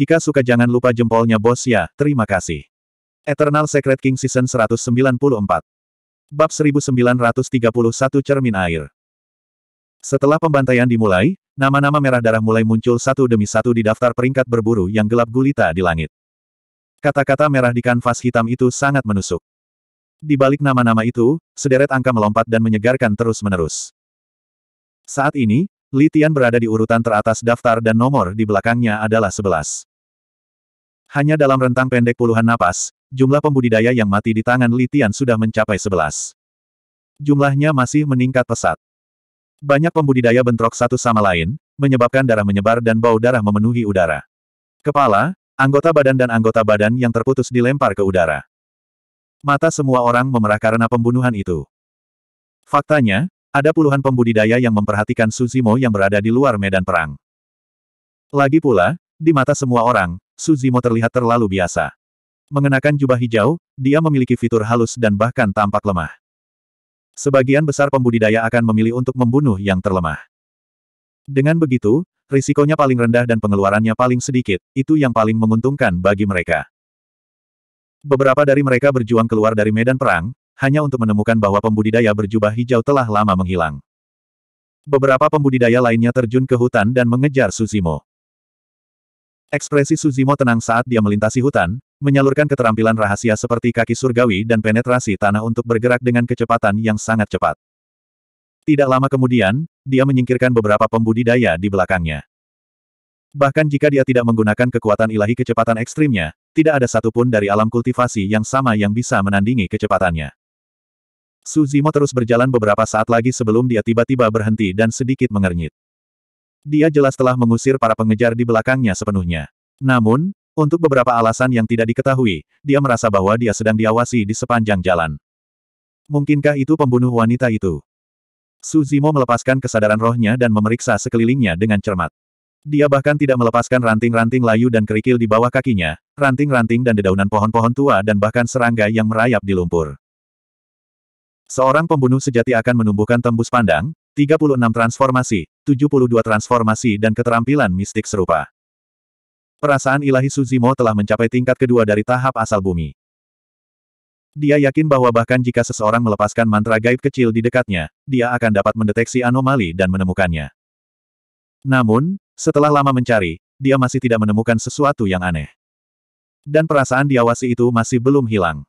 Jika suka jangan lupa jempolnya bos ya, terima kasih. Eternal Secret King Season 194 Bab 1931 Cermin Air Setelah pembantaian dimulai, nama-nama merah darah mulai muncul satu demi satu di daftar peringkat berburu yang gelap gulita di langit. Kata-kata merah di kanvas hitam itu sangat menusuk. Di balik nama-nama itu, sederet angka melompat dan menyegarkan terus-menerus. Saat ini, Li Tian berada di urutan teratas daftar dan nomor di belakangnya adalah 11. Hanya dalam rentang pendek puluhan napas, jumlah pembudidaya yang mati di tangan Li Tian sudah mencapai 11. Jumlahnya masih meningkat pesat. Banyak pembudidaya bentrok satu sama lain, menyebabkan darah menyebar dan bau darah memenuhi udara. Kepala, anggota badan dan anggota badan yang terputus dilempar ke udara. Mata semua orang memerah karena pembunuhan itu. Faktanya, ada puluhan pembudidaya yang memperhatikan Suzimo yang berada di luar medan perang. Lagi pula, di mata semua orang, Suzimo terlihat terlalu biasa. Mengenakan jubah hijau, dia memiliki fitur halus dan bahkan tampak lemah. Sebagian besar pembudidaya akan memilih untuk membunuh yang terlemah. Dengan begitu, risikonya paling rendah dan pengeluarannya paling sedikit, itu yang paling menguntungkan bagi mereka. Beberapa dari mereka berjuang keluar dari medan perang, hanya untuk menemukan bahwa pembudidaya berjubah hijau telah lama menghilang. Beberapa pembudidaya lainnya terjun ke hutan dan mengejar Suzimo. Ekspresi Suzimo tenang saat dia melintasi hutan, menyalurkan keterampilan rahasia seperti kaki surgawi dan penetrasi tanah untuk bergerak dengan kecepatan yang sangat cepat. Tidak lama kemudian, dia menyingkirkan beberapa pembudidaya di belakangnya. Bahkan jika dia tidak menggunakan kekuatan ilahi kecepatan ekstrimnya, tidak ada satupun dari alam kultivasi yang sama yang bisa menandingi kecepatannya. Suzimo terus berjalan beberapa saat lagi sebelum dia tiba-tiba berhenti dan sedikit mengernyit. Dia jelas telah mengusir para pengejar di belakangnya sepenuhnya. Namun, untuk beberapa alasan yang tidak diketahui, dia merasa bahwa dia sedang diawasi di sepanjang jalan. Mungkinkah itu pembunuh wanita itu? Suzimo melepaskan kesadaran rohnya dan memeriksa sekelilingnya dengan cermat. Dia bahkan tidak melepaskan ranting-ranting layu dan kerikil di bawah kakinya, ranting-ranting dan dedaunan pohon-pohon tua dan bahkan serangga yang merayap di lumpur. Seorang pembunuh sejati akan menumbuhkan tembus pandang, 36 transformasi, 72 transformasi dan keterampilan mistik serupa. Perasaan ilahi Suzimo telah mencapai tingkat kedua dari tahap asal bumi. Dia yakin bahwa bahkan jika seseorang melepaskan mantra gaib kecil di dekatnya, dia akan dapat mendeteksi anomali dan menemukannya. Namun, setelah lama mencari, dia masih tidak menemukan sesuatu yang aneh. Dan perasaan diawasi itu masih belum hilang.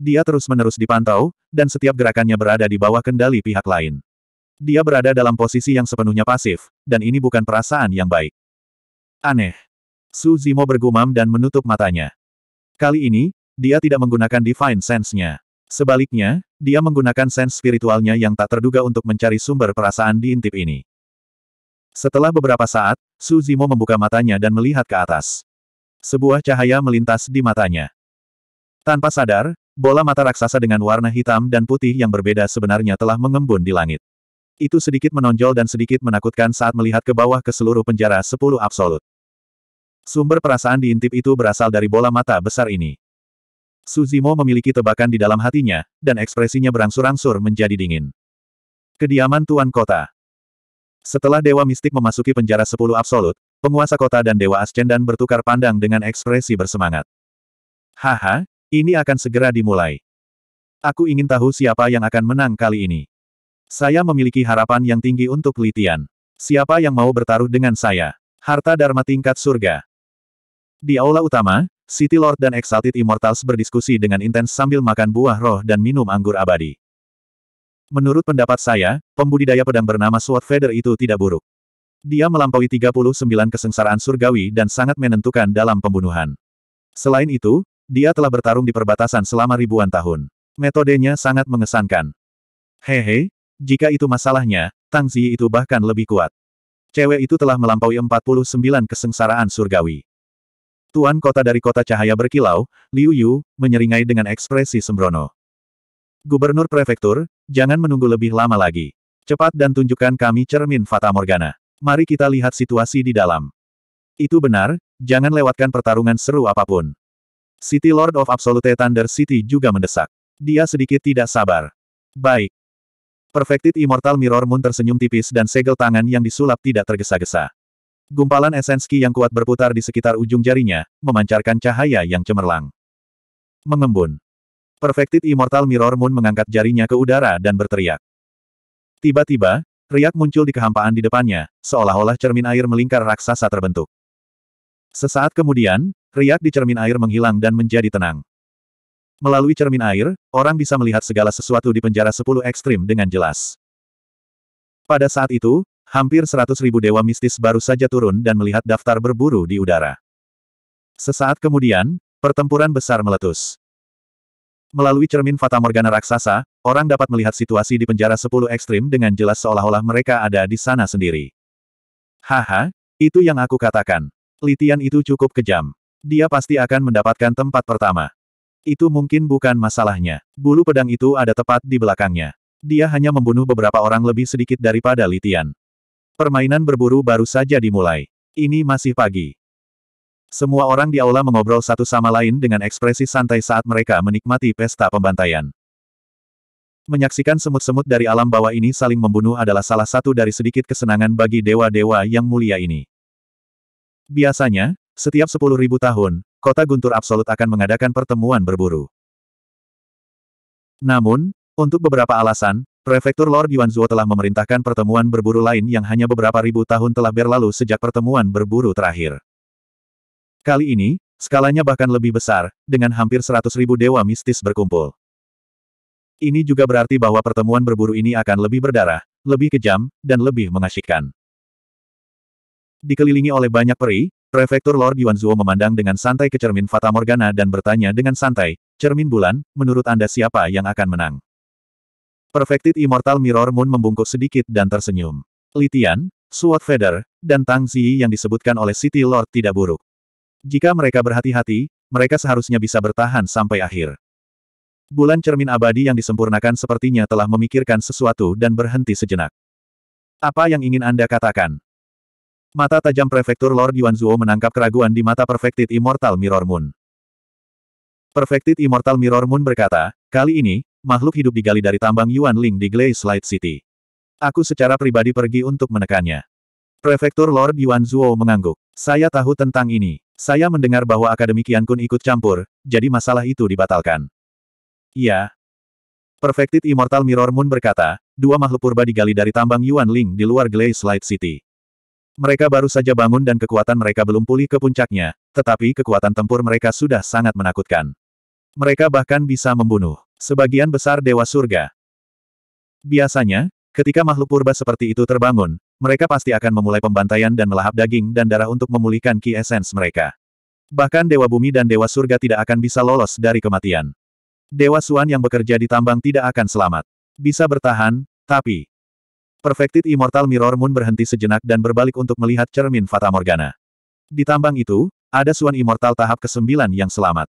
Dia terus-menerus dipantau, dan setiap gerakannya berada di bawah kendali pihak lain. Dia berada dalam posisi yang sepenuhnya pasif, dan ini bukan perasaan yang baik. Aneh. Su Zimo bergumam dan menutup matanya. Kali ini, dia tidak menggunakan Divine Sense-nya. Sebaliknya, dia menggunakan sense spiritualnya yang tak terduga untuk mencari sumber perasaan di intip ini. Setelah beberapa saat, Su Zimo membuka matanya dan melihat ke atas. Sebuah cahaya melintas di matanya. Tanpa sadar, Bola mata raksasa dengan warna hitam dan putih yang berbeda sebenarnya telah mengembun di langit. Itu sedikit menonjol dan sedikit menakutkan saat melihat ke bawah ke seluruh penjara sepuluh absolut. Sumber perasaan diintip itu berasal dari bola mata besar ini. Suzimo memiliki tebakan di dalam hatinya, dan ekspresinya berangsur-angsur menjadi dingin. Kediaman Tuan Kota Setelah Dewa Mistik memasuki penjara sepuluh absolut, penguasa kota dan Dewa Ascendan bertukar pandang dengan ekspresi bersemangat. Haha, ini akan segera dimulai. Aku ingin tahu siapa yang akan menang kali ini. Saya memiliki harapan yang tinggi untuk Litian. Siapa yang mau bertaruh dengan saya? Harta Dharma tingkat surga. Di aula utama, City Lord dan Exalted Immortals berdiskusi dengan intens sambil makan buah roh dan minum anggur abadi. Menurut pendapat saya, pembudidaya pedang bernama Sword Feather itu tidak buruk. Dia melampaui 39 kesengsaraan surgawi dan sangat menentukan dalam pembunuhan. Selain itu, dia telah bertarung di perbatasan selama ribuan tahun. Metodenya sangat mengesankan. Hehe, jika itu masalahnya, Tang Zi itu bahkan lebih kuat. Cewek itu telah melampaui 49 kesengsaraan surgawi. Tuan kota dari kota cahaya berkilau, Liu Yu, menyeringai dengan ekspresi sembrono. Gubernur prefektur, jangan menunggu lebih lama lagi. Cepat dan tunjukkan kami cermin Fata Morgana. Mari kita lihat situasi di dalam. Itu benar, jangan lewatkan pertarungan seru apa pun. City Lord of Absolute Thunder City juga mendesak. Dia sedikit tidak sabar. Baik. Perfected Immortal Mirror Moon tersenyum tipis dan segel tangan yang disulap tidak tergesa-gesa. Gumpalan esenski yang kuat berputar di sekitar ujung jarinya, memancarkan cahaya yang cemerlang. Mengembun. Perfected Immortal Mirror Moon mengangkat jarinya ke udara dan berteriak. Tiba-tiba, riak muncul di kehampaan di depannya, seolah-olah cermin air melingkar raksasa terbentuk. Sesaat kemudian, riak di cermin air menghilang dan menjadi tenang. Melalui cermin air, orang bisa melihat segala sesuatu di penjara sepuluh ekstrim dengan jelas. Pada saat itu, hampir seratus ribu dewa mistis baru saja turun dan melihat daftar berburu di udara. Sesaat kemudian, pertempuran besar meletus. Melalui cermin Fata Morgana raksasa, orang dapat melihat situasi di penjara sepuluh ekstrim dengan jelas seolah-olah mereka ada di sana sendiri. Haha, itu yang aku katakan. Litian itu cukup kejam. Dia pasti akan mendapatkan tempat pertama. Itu mungkin bukan masalahnya. Bulu pedang itu ada tepat di belakangnya. Dia hanya membunuh beberapa orang lebih sedikit daripada Litian. Permainan berburu baru saja dimulai. Ini masih pagi. Semua orang di aula mengobrol satu sama lain dengan ekspresi santai saat mereka menikmati pesta pembantaian. Menyaksikan semut-semut dari alam bawah ini saling membunuh adalah salah satu dari sedikit kesenangan bagi dewa-dewa yang mulia ini. Biasanya, setiap sepuluh ribu tahun, kota Guntur Absolut akan mengadakan pertemuan berburu. Namun, untuk beberapa alasan, Prefektur Lord Yuanzuo telah memerintahkan pertemuan berburu lain yang hanya beberapa ribu tahun telah berlalu sejak pertemuan berburu terakhir. Kali ini, skalanya bahkan lebih besar, dengan hampir seratus ribu dewa mistis berkumpul. Ini juga berarti bahwa pertemuan berburu ini akan lebih berdarah, lebih kejam, dan lebih mengasyikkan. Dikelilingi oleh banyak peri, Prefektur Lord Yuanzuo memandang dengan santai ke cermin Fata Morgana dan bertanya dengan santai, Cermin bulan, menurut Anda siapa yang akan menang? Perfected Immortal Mirror Moon membungkuk sedikit dan tersenyum. Litian, Sword Feather, dan Tang Ziyi yang disebutkan oleh City Lord tidak buruk. Jika mereka berhati-hati, mereka seharusnya bisa bertahan sampai akhir. Bulan cermin abadi yang disempurnakan sepertinya telah memikirkan sesuatu dan berhenti sejenak. Apa yang ingin Anda katakan? Mata tajam prefektur Lord Yuanzuo menangkap keraguan di mata Perfected Immortal Mirror Moon. Perfected Immortal Mirror Moon berkata, kali ini, makhluk hidup digali dari tambang Yuan Ling di Glaze Light City. Aku secara pribadi pergi untuk menekannya. Prefektur Lord Yuanzuo mengangguk. Saya tahu tentang ini. Saya mendengar bahwa Akademi Qiankun ikut campur, jadi masalah itu dibatalkan. Iya. Perfected Immortal Mirror Moon berkata, dua makhluk purba digali dari tambang Yuan Ling di luar Glaze Light City. Mereka baru saja bangun dan kekuatan mereka belum pulih ke puncaknya, tetapi kekuatan tempur mereka sudah sangat menakutkan. Mereka bahkan bisa membunuh sebagian besar dewa surga. Biasanya, ketika makhluk purba seperti itu terbangun, mereka pasti akan memulai pembantaian dan melahap daging dan darah untuk memulihkan ki essence mereka. Bahkan Dewa Bumi dan Dewa Surga tidak akan bisa lolos dari kematian. Dewa Suan yang bekerja di tambang tidak akan selamat. Bisa bertahan, tapi... Perfected Immortal Mirror Moon berhenti sejenak dan berbalik untuk melihat cermin Fata Morgana. Di tambang itu, ada Suan Immortal tahap ke-9 yang selamat.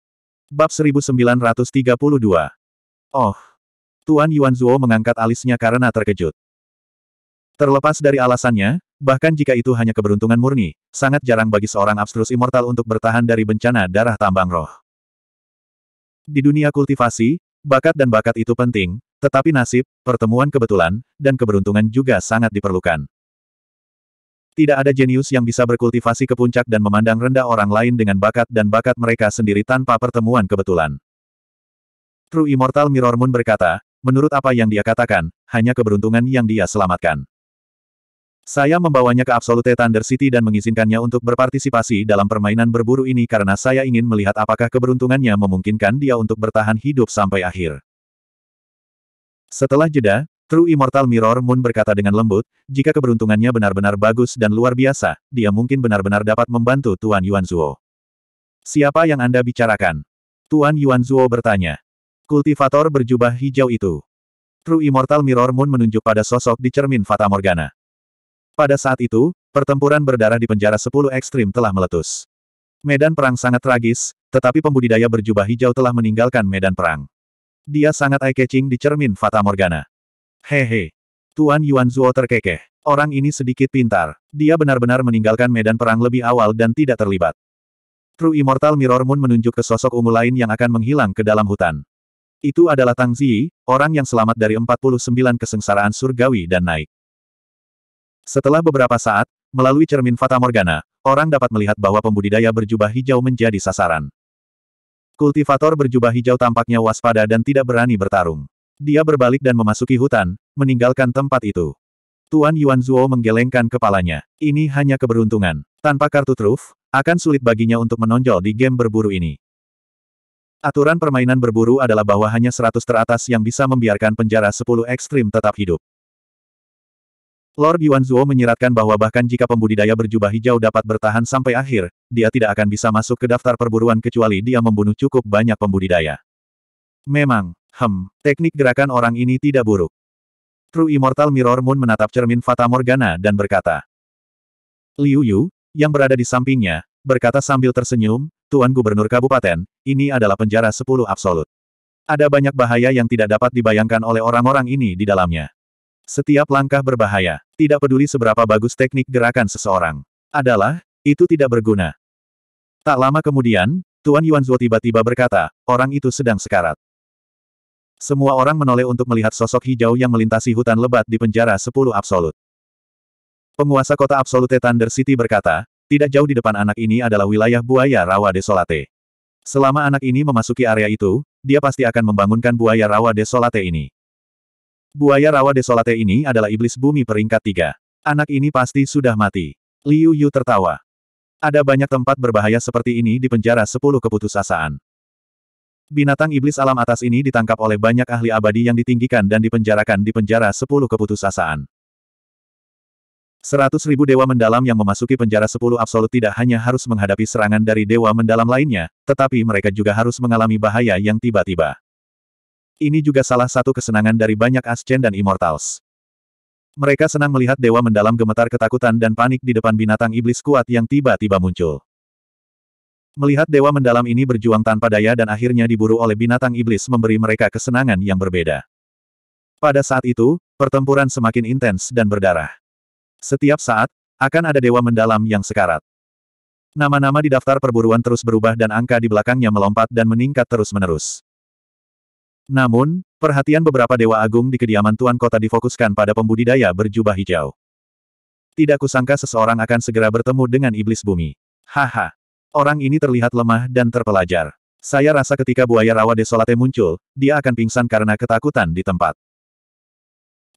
Bab 1932 Oh! Tuan Yuan Zuo mengangkat alisnya karena terkejut. Terlepas dari alasannya, bahkan jika itu hanya keberuntungan murni, sangat jarang bagi seorang abstrus immortal untuk bertahan dari bencana darah tambang roh. Di dunia kultivasi, bakat dan bakat itu penting, tetapi nasib, pertemuan kebetulan, dan keberuntungan juga sangat diperlukan. Tidak ada jenius yang bisa berkultivasi ke puncak dan memandang rendah orang lain dengan bakat dan bakat mereka sendiri tanpa pertemuan kebetulan. True Immortal Mirror Moon berkata, menurut apa yang dia katakan, hanya keberuntungan yang dia selamatkan. Saya membawanya ke Absolute Thunder City dan mengizinkannya untuk berpartisipasi dalam permainan berburu ini karena saya ingin melihat apakah keberuntungannya memungkinkan dia untuk bertahan hidup sampai akhir. Setelah jeda, True Immortal Mirror Moon berkata dengan lembut, jika keberuntungannya benar-benar bagus dan luar biasa, dia mungkin benar-benar dapat membantu Tuan Yuanzuo. Siapa yang Anda bicarakan? Tuan Yuanzuo bertanya. Kultivator berjubah hijau itu. True Immortal Mirror Moon menunjuk pada sosok di cermin Fata Morgana. Pada saat itu, pertempuran berdarah di penjara 10 ekstrim telah meletus. Medan perang sangat tragis, tetapi pembudidaya berjubah hijau telah meninggalkan medan perang. Dia sangat eye-catching di cermin Fata Morgana. Hehe. Tuan Yuan Zuo terkekeh. Orang ini sedikit pintar. Dia benar-benar meninggalkan medan perang lebih awal dan tidak terlibat. True Immortal Mirror Moon menunjuk ke sosok ungu lain yang akan menghilang ke dalam hutan. Itu adalah Tang Ziyi, orang yang selamat dari 49 kesengsaraan surgawi dan naik. Setelah beberapa saat, melalui cermin Fata Morgana, orang dapat melihat bahwa pembudidaya berjubah hijau menjadi sasaran. Kultivator berjubah hijau tampaknya waspada dan tidak berani bertarung. Dia berbalik dan memasuki hutan, meninggalkan tempat itu. Tuan Yuan Zuo menggelengkan kepalanya. Ini hanya keberuntungan. Tanpa kartu truf, akan sulit baginya untuk menonjol di game berburu ini. Aturan permainan berburu adalah bahwa hanya 100 teratas yang bisa membiarkan penjara 10 ekstrim tetap hidup. Lord Yuan Zuo menyiratkan bahwa bahkan jika pembudidaya berjubah hijau dapat bertahan sampai akhir, dia tidak akan bisa masuk ke daftar perburuan kecuali dia membunuh cukup banyak pembudidaya. Memang, hem, teknik gerakan orang ini tidak buruk. True Immortal Mirror Moon menatap cermin Fata Morgana dan berkata. Liu Yu, yang berada di sampingnya, berkata sambil tersenyum, Tuan Gubernur Kabupaten, ini adalah penjara 10 absolut. Ada banyak bahaya yang tidak dapat dibayangkan oleh orang-orang ini di dalamnya. Setiap langkah berbahaya, tidak peduli seberapa bagus teknik gerakan seseorang. Adalah, itu tidak berguna. Tak lama kemudian, Tuan Yuan Zuo tiba-tiba berkata, orang itu sedang sekarat. Semua orang menoleh untuk melihat sosok hijau yang melintasi hutan lebat di penjara 10 absolut. Penguasa kota Absolute Thunder City berkata, tidak jauh di depan anak ini adalah wilayah buaya rawa desolate. Selama anak ini memasuki area itu, dia pasti akan membangunkan buaya rawa desolate ini. Buaya rawa desolate ini adalah iblis bumi peringkat tiga. Anak ini pasti sudah mati. Liu Yu tertawa. Ada banyak tempat berbahaya seperti ini di penjara sepuluh keputusasaan. Binatang iblis alam atas ini ditangkap oleh banyak ahli abadi yang ditinggikan dan dipenjarakan di penjara sepuluh keputusasaan. Seratus ribu dewa mendalam yang memasuki penjara sepuluh absolut tidak hanya harus menghadapi serangan dari dewa mendalam lainnya, tetapi mereka juga harus mengalami bahaya yang tiba-tiba. Ini juga salah satu kesenangan dari banyak Ascen dan Immortals. Mereka senang melihat dewa mendalam gemetar ketakutan dan panik di depan binatang iblis kuat yang tiba-tiba muncul. Melihat dewa mendalam ini berjuang tanpa daya dan akhirnya diburu oleh binatang iblis memberi mereka kesenangan yang berbeda. Pada saat itu, pertempuran semakin intens dan berdarah. Setiap saat, akan ada dewa mendalam yang sekarat. Nama-nama di daftar perburuan terus berubah dan angka di belakangnya melompat dan meningkat terus-menerus. Namun, perhatian beberapa dewa agung di kediaman Tuan Kota difokuskan pada pembudidaya berjubah hijau. Tidak kusangka seseorang akan segera bertemu dengan iblis bumi. Haha. Orang ini terlihat lemah dan terpelajar. Saya rasa ketika buaya rawa desolate muncul, dia akan pingsan karena ketakutan di tempat.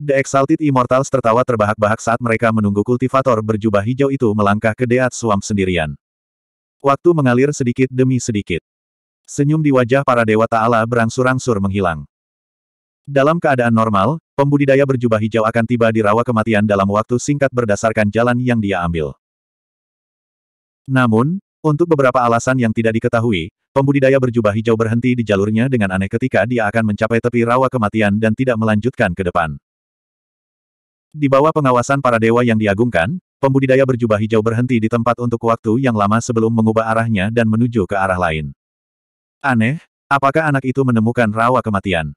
The Exalted Immortals tertawa terbahak-bahak saat mereka menunggu kultivator berjubah hijau itu melangkah ke Deat Swamp sendirian. Waktu mengalir sedikit demi sedikit. Senyum di wajah para dewa ta'ala berangsur-angsur menghilang. Dalam keadaan normal, pembudidaya berjubah hijau akan tiba di rawa kematian dalam waktu singkat berdasarkan jalan yang dia ambil. Namun, untuk beberapa alasan yang tidak diketahui, pembudidaya berjubah hijau berhenti di jalurnya dengan aneh ketika dia akan mencapai tepi rawa kematian dan tidak melanjutkan ke depan. Di bawah pengawasan para dewa yang diagungkan, pembudidaya berjubah hijau berhenti di tempat untuk waktu yang lama sebelum mengubah arahnya dan menuju ke arah lain. Aneh, apakah anak itu menemukan rawa kematian?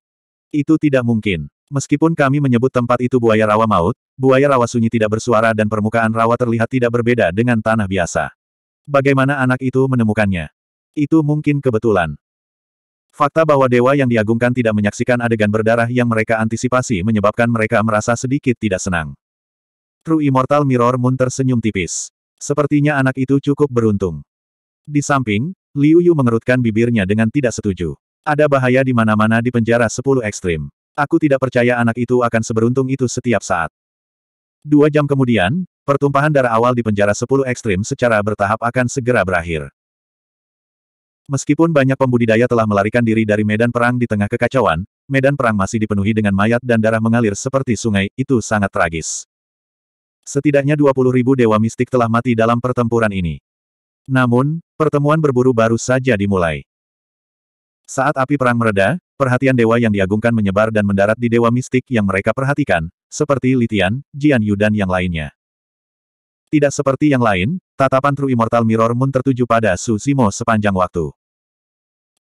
Itu tidak mungkin. Meskipun kami menyebut tempat itu buaya rawa maut, buaya rawa sunyi tidak bersuara dan permukaan rawa terlihat tidak berbeda dengan tanah biasa. Bagaimana anak itu menemukannya? Itu mungkin kebetulan. Fakta bahwa dewa yang diagungkan tidak menyaksikan adegan berdarah yang mereka antisipasi menyebabkan mereka merasa sedikit tidak senang. True Immortal Mirror Moon tersenyum tipis. Sepertinya anak itu cukup beruntung. Di samping, Liu Yu mengerutkan bibirnya dengan tidak setuju. Ada bahaya di mana-mana di penjara 10 ekstrim. Aku tidak percaya anak itu akan seberuntung itu setiap saat. Dua jam kemudian, pertumpahan darah awal di penjara 10 ekstrim secara bertahap akan segera berakhir. Meskipun banyak pembudidaya telah melarikan diri dari medan perang di tengah kekacauan, medan perang masih dipenuhi dengan mayat dan darah mengalir seperti sungai, itu sangat tragis. Setidaknya 20 ribu dewa mistik telah mati dalam pertempuran ini. Namun, pertemuan berburu baru saja dimulai. Saat api perang mereda, perhatian dewa yang diagungkan menyebar dan mendarat di dewa mistik yang mereka perhatikan, seperti Litian, Jian Yu dan yang lainnya. Tidak seperti yang lain, tatapan True Immortal Mirror Moon tertuju pada Su Zimo sepanjang waktu.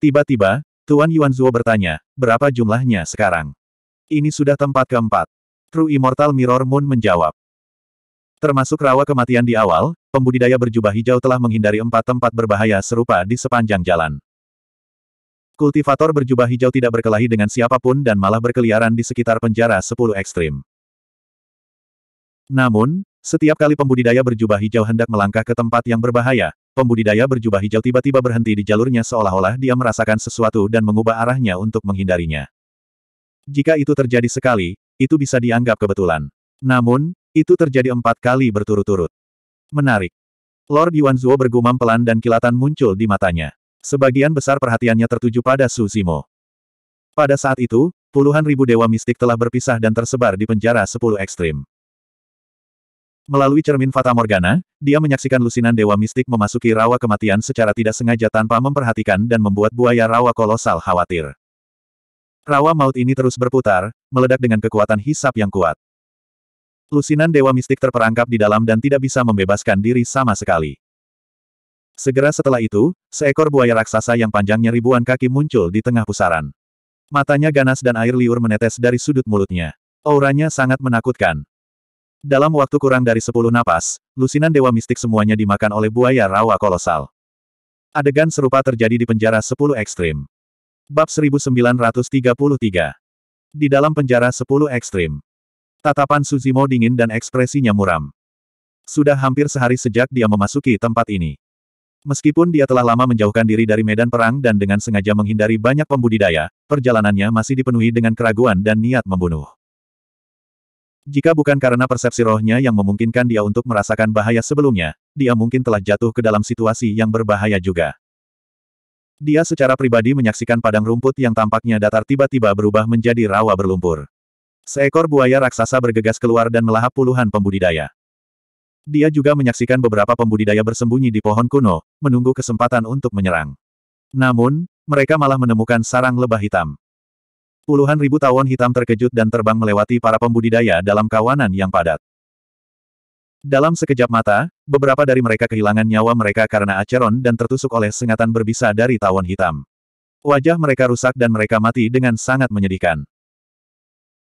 Tiba-tiba, Tuan Yuan Zuo bertanya, berapa jumlahnya sekarang? Ini sudah tempat keempat. True Immortal Mirror Moon menjawab. Termasuk rawa kematian di awal, pembudidaya berjubah hijau telah menghindari empat tempat berbahaya serupa di sepanjang jalan. Kultivator berjubah hijau tidak berkelahi dengan siapa pun dan malah berkeliaran di sekitar penjara 10 ekstrim. Namun, Setiap kali pembudidaya berjubah hijau hendak melangkah ke tempat yang berbahaya, pembudidaya berjubah hijau tiba-tiba berhenti di jalurnya seolah-olah dia merasakan sesuatu dan mengubah arahnya untuk menghindarinya. Jika itu terjadi sekali, itu bisa dianggap kebetulan. Namun, itu terjadi empat kali berturut-turut. Menarik. Lord Yuanzuo bergumam pelan dan kilatan muncul di matanya. Sebagian besar perhatiannya tertuju pada Su Zimo. Pada saat itu, puluhan ribu dewa mistik telah berpisah dan tersebar di penjara sepuluh ekstrim. Melalui cermin Fata Morgana, dia menyaksikan lusinan dewa mistik memasuki rawa kematian secara tidak sengaja tanpa memperhatikan dan membuat buaya rawa kolosal khawatir. Rawa maut ini terus berputar, meledak dengan kekuatan hisap yang kuat. Lusinan dewa mistik terperangkap di dalam dan tidak bisa membebaskan diri sama sekali. Segera setelah itu, seekor buaya raksasa yang panjangnya ribuan kaki muncul di tengah pusaran. Matanya ganas dan air liur menetes dari sudut mulutnya. Auranya sangat menakutkan. Dalam waktu kurang dari sepuluh napas, lusinan dewa mistik semuanya dimakan oleh buaya rawa kolosal. Adegan serupa terjadi di penjara sepuluh ekstrim. Bab 1933 Di dalam penjara sepuluh ekstrim. Tatapan Suzimo dingin dan ekspresinya muram. Sudah hampir sehari sejak dia memasuki tempat ini. Meskipun dia telah lama menjauhkan diri dari medan perang dan dengan sengaja menghindari banyak pembudidaya, perjalanannya masih dipenuhi dengan keraguan dan niat membunuh. Jika bukan karena persepsi rohnya yang memungkinkan dia untuk merasakan bahaya sebelumnya, dia mungkin telah jatuh ke dalam situasi yang berbahaya juga. Dia secara pribadi menyaksikan padang rumput yang tampaknya datar tiba-tiba berubah menjadi rawa berlumpur. Seekor buaya raksasa bergegas keluar dan melahap puluhan pembudidaya. Dia juga menyaksikan beberapa pembudidaya bersembunyi di pohon kuno, menunggu kesempatan untuk menyerang. Namun, mereka malah menemukan sarang lebah hitam. Puluhan ribu tawon hitam terkejut dan terbang melewati para pembudidaya dalam kawanan yang padat. Dalam sekejap mata, beberapa dari mereka kehilangan nyawa mereka karena aceron dan tertusuk oleh sengatan berbisa dari tawon hitam. Wajah mereka rusak dan mereka mati dengan sangat menyedihkan.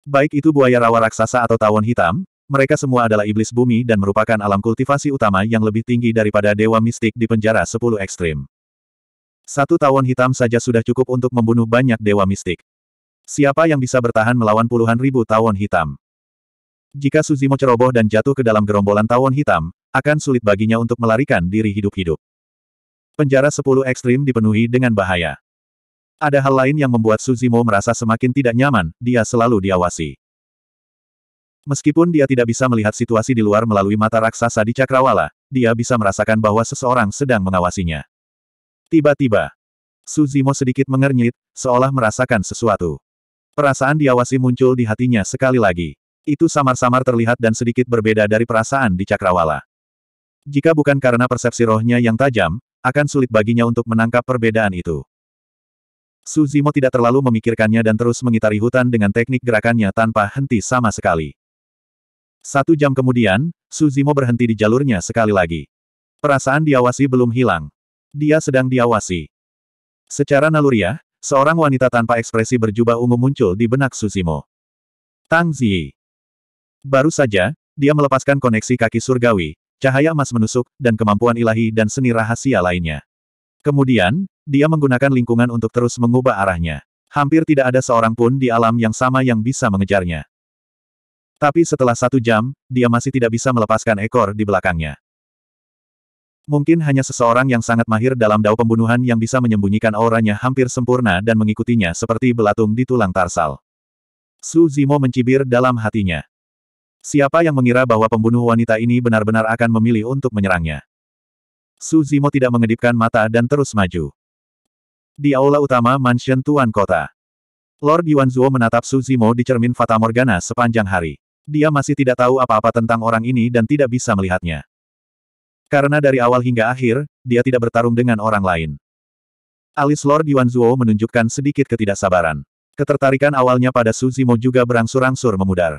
Baik itu buaya rawa raksasa atau tawon hitam, mereka semua adalah iblis bumi dan merupakan alam kultivasi utama yang lebih tinggi daripada dewa mistik di penjara sepuluh ekstrim. Satu tawon hitam saja sudah cukup untuk membunuh banyak dewa mistik. Siapa yang bisa bertahan melawan puluhan ribu tawon hitam? Jika Suzimo ceroboh dan jatuh ke dalam gerombolan tawon hitam, akan sulit baginya untuk melarikan diri hidup-hidup. Penjara sepuluh ekstrim dipenuhi dengan bahaya. Ada hal lain yang membuat Suzimo merasa semakin tidak nyaman, dia selalu diawasi. Meskipun dia tidak bisa melihat situasi di luar melalui mata raksasa di Cakrawala, dia bisa merasakan bahwa seseorang sedang mengawasinya. Tiba-tiba, Suzimo sedikit mengernyit, seolah merasakan sesuatu. Perasaan diawasi muncul di hatinya sekali lagi. Itu samar-samar terlihat dan sedikit berbeda dari perasaan di Cakrawala. Jika bukan karena persepsi rohnya yang tajam, akan sulit baginya untuk menangkap perbedaan itu. Suzimo tidak terlalu memikirkannya dan terus mengitari hutan dengan teknik gerakannya tanpa henti sama sekali. Satu jam kemudian, Suzimo berhenti di jalurnya sekali lagi. Perasaan diawasi belum hilang. Dia sedang diawasi. Secara naluriah, Seorang wanita tanpa ekspresi berjubah ungu muncul di benak Susimo. Tang Ziyi. Baru saja, dia melepaskan koneksi kaki surgawi, cahaya emas menusuk, dan kemampuan ilahi dan seni rahasia lainnya. Kemudian, dia menggunakan lingkungan untuk terus mengubah arahnya. Hampir tidak ada seorang pun di alam yang sama yang bisa mengejarnya. Tapi setelah satu jam, dia masih tidak bisa melepaskan ekor di belakangnya. Mungkin hanya seseorang yang sangat mahir dalam dao pembunuhan yang bisa menyembunyikan auranya hampir sempurna dan mengikutinya seperti belatung di tulang tarsal. Su Zimo mencibir dalam hatinya. Siapa yang mengira bahwa pembunuh wanita ini benar-benar akan memilih untuk menyerangnya? Su Zimo tidak mengedipkan mata dan terus maju. Di aula utama mansion Tuan Kota. Lord Yuanzuo menatap Su Zimo di cermin Fata Morgana sepanjang hari. Dia masih tidak tahu apa-apa tentang orang ini dan tidak bisa melihatnya. Karena dari awal hingga akhir, dia tidak bertarung dengan orang lain. Alis Lord Yuanzuo menunjukkan sedikit ketidaksabaran. Ketertarikan awalnya pada Su Zimo juga berangsur-angsur memudar.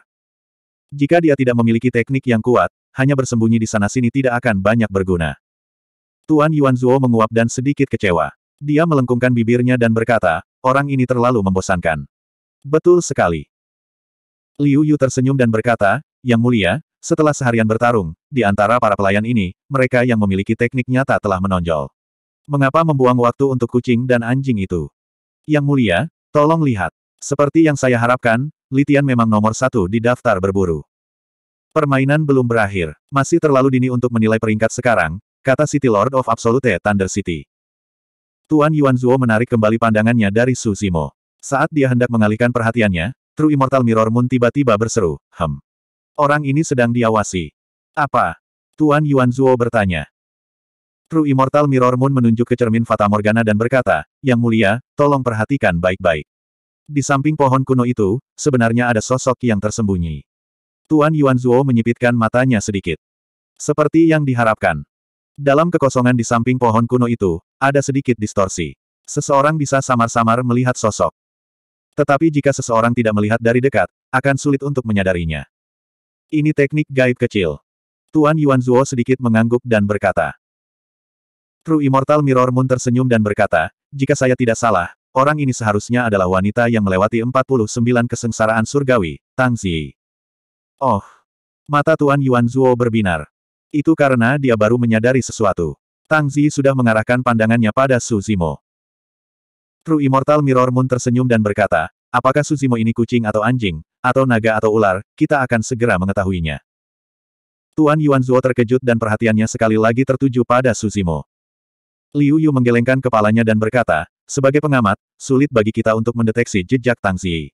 Jika dia tidak memiliki teknik yang kuat, hanya bersembunyi di sana-sini tidak akan banyak berguna. Tuan Yuanzuo menguap dan sedikit kecewa. Dia melengkungkan bibirnya dan berkata, orang ini terlalu membosankan. Betul sekali. Liu Yu tersenyum dan berkata, Yang mulia, setelah seharian bertarung, di antara para pelayan ini, mereka yang memiliki teknik nyata telah menonjol. Mengapa membuang waktu untuk kucing dan anjing itu? Yang mulia, tolong lihat. Seperti yang saya harapkan, Litian memang nomor satu di daftar berburu. Permainan belum berakhir. Masih terlalu dini untuk menilai peringkat sekarang, kata City Lord of Absolute Thunder City. Tuan Yuan Zuo menarik kembali pandangannya dari Su Zimo. Saat dia hendak mengalihkan perhatiannya, True Immortal Mirror Moon tiba-tiba berseru, Hem. Orang ini sedang diawasi. Apa? Tuan Yuan Zuo bertanya. True Immortal Mirror Moon menunjuk ke cermin Fata Morgana dan berkata, Yang mulia, tolong perhatikan baik-baik. Di samping pohon kuno itu, sebenarnya ada sosok yang tersembunyi. Tuan Yuan Zuo menyipitkan matanya sedikit. Seperti yang diharapkan. Dalam kekosongan di samping pohon kuno itu, ada sedikit distorsi. Seseorang bisa samar-samar melihat sosok. Tetapi jika seseorang tidak melihat dari dekat, akan sulit untuk menyadarinya. Ini teknik gaib kecil. Tuan Yuan Zuo sedikit mengangguk dan berkata. True Immortal Mirror Moon tersenyum dan berkata, jika saya tidak salah, orang ini seharusnya adalah wanita yang melewati 49 kesengsaraan surgawi, Tang Zi. Oh. Mata Tuan Yuan Zuo berbinar. Itu karena dia baru menyadari sesuatu. Tang Zi sudah mengarahkan pandangannya pada Su Zimo. True Immortal Mirror Moon tersenyum dan berkata, apakah Suzimo ini kucing atau anjing, atau naga atau ular, kita akan segera mengetahuinya. Tuan Yuan Zuo terkejut dan perhatiannya sekali lagi tertuju pada Suzimo. Liu Yu menggelengkan kepalanya dan berkata, sebagai pengamat, sulit bagi kita untuk mendeteksi jejak Tang Zi.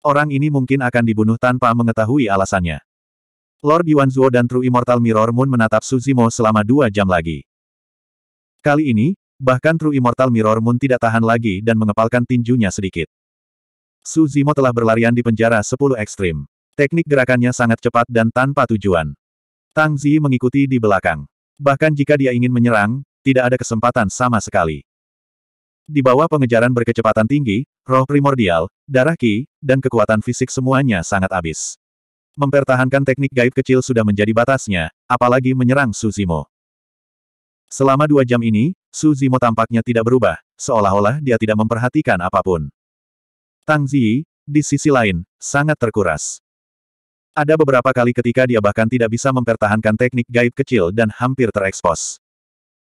Orang ini mungkin akan dibunuh tanpa mengetahui alasannya. Lord Yuan Zuo dan True Immortal Mirror Moon menatap Suzimo selama dua jam lagi. Kali ini, Bahkan True Immortal Mirror Moon tidak tahan lagi dan mengepalkan tinjunya sedikit. Su Zimo telah berlarian di penjara 10 ekstrim. Teknik gerakannya sangat cepat dan tanpa tujuan. Tang Zi mengikuti di belakang. Bahkan jika dia ingin menyerang, tidak ada kesempatan sama sekali. Di bawah pengejaran berkecepatan tinggi, roh primordial, darah ki, dan kekuatan fisik semuanya sangat habis. Mempertahankan teknik gaib kecil sudah menjadi batasnya, apalagi menyerang Su Zimo. Selama dua jam ini, Su Zimo tampaknya tidak berubah, seolah-olah dia tidak memperhatikan apa pun. Tang Zi, di sisi lain, sangat terkuras. Ada beberapa kali ketika dia bahkan tidak bisa mempertahankan teknik gaib kecil dan hampir terekspos.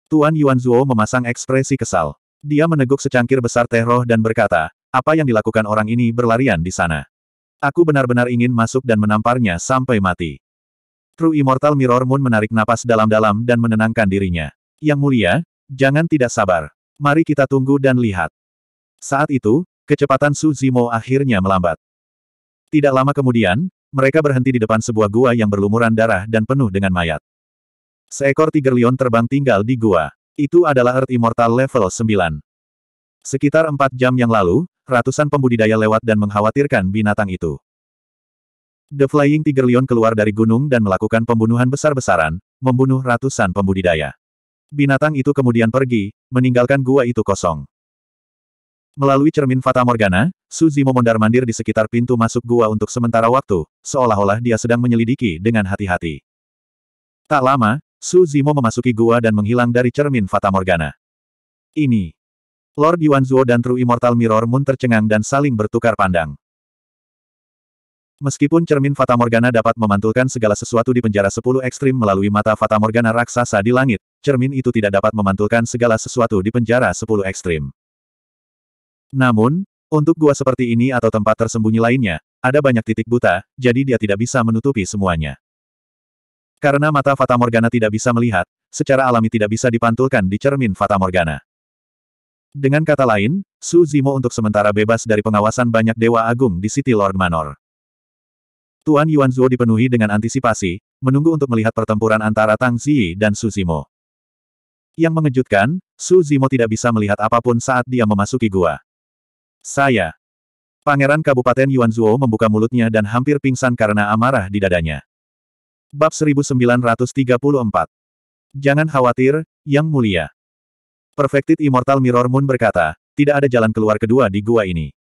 Tuan Yuan Zuo memasang ekspresi kesal. Dia meneguk secangkir besar teh roh dan berkata, apa yang dilakukan orang ini berlarian di sana. Aku benar-benar ingin masuk dan menamparnya sampai mati. True Immortal Mirror Moon menarik napas dalam-dalam dan menenangkan dirinya. Yang mulia, jangan tidak sabar. Mari kita tunggu dan lihat. Saat itu, kecepatan Su Zimo akhirnya melambat. Tidak lama kemudian, mereka berhenti di depan sebuah gua yang berlumuran darah dan penuh dengan mayat. Seekor tiger lion terbang tinggal di gua. Itu adalah Earth Immortal level 9. Sekitar empat jam yang lalu, ratusan pembudidaya lewat dan mengkhawatirkan binatang itu. The Flying Tiger Lion keluar dari gunung dan melakukan pembunuhan besar-besaran, membunuh ratusan pembudidaya. Binatang itu kemudian pergi, meninggalkan gua itu kosong. Melalui cermin Fata Morgana, Zimo mondar-mandir di sekitar pintu masuk gua untuk sementara waktu, seolah-olah dia sedang menyelidiki dengan hati-hati. Tak lama, Zimo memasuki gua dan menghilang dari cermin Fata Morgana. Ini. Lord Yuan Zuo dan True Immortal Mirror Moon tercengang dan saling bertukar pandang. Meskipun cermin Fata Morgana dapat memantulkan segala sesuatu di penjara sepuluh ekstrim melalui mata Fata Morgana raksasa di langit, cermin itu tidak dapat memantulkan segala sesuatu di penjara sepuluh ekstrim. Namun, untuk gua seperti ini atau tempat tersembunyi lainnya, ada banyak titik buta, jadi dia tidak bisa menutupi semuanya. Karena mata Fata Morgana tidak bisa melihat, secara alami tidak bisa dipantulkan di cermin Fata Morgana. Dengan kata lain, Su Zimo untuk sementara bebas dari pengawasan banyak dewa agung di City Lord Manor. Tuan Yuan Zuo dipenuhi dengan antisipasi, menunggu untuk melihat pertempuran antara Tang Ziyi dan Su Zimo. Yang mengejutkan, Su Zimo tidak bisa melihat apa pun saat dia memasuki gua. Saya. Pangeran Kabupaten Yuan Zuo membuka mulutnya dan hampir pingsan karena amarah di dadanya. Bab 1934 Jangan khawatir, Yang Mulia. Perfected Immortal Mirror Moon berkata, tidak ada jalan keluar kedua di gua ini.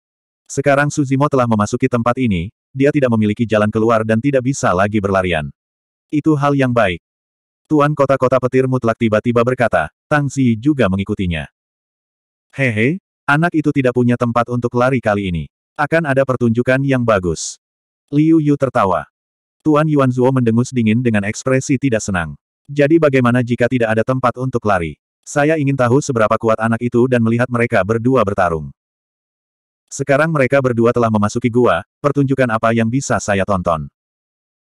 Sekarang Suzimo telah memasuki tempat ini, dia tidak memiliki jalan keluar dan tidak bisa lagi berlarian. Itu hal yang baik. Tuan kota-kota petir mutlak tiba-tiba berkata, Tang Zi juga mengikutinya. Hehe, anak itu tidak punya tempat untuk lari kali ini. Akan ada pertunjukan yang bagus. Liu Yu tertawa. Tuan Yuan Zuo mendengus dingin dengan ekspresi tidak senang. Jadi bagaimana jika tidak ada tempat untuk lari? Saya ingin tahu seberapa kuat anak itu dan melihat mereka berdua bertarung. Sekarang mereka berdua telah memasuki gua, pertunjukan apa yang bisa saya tonton.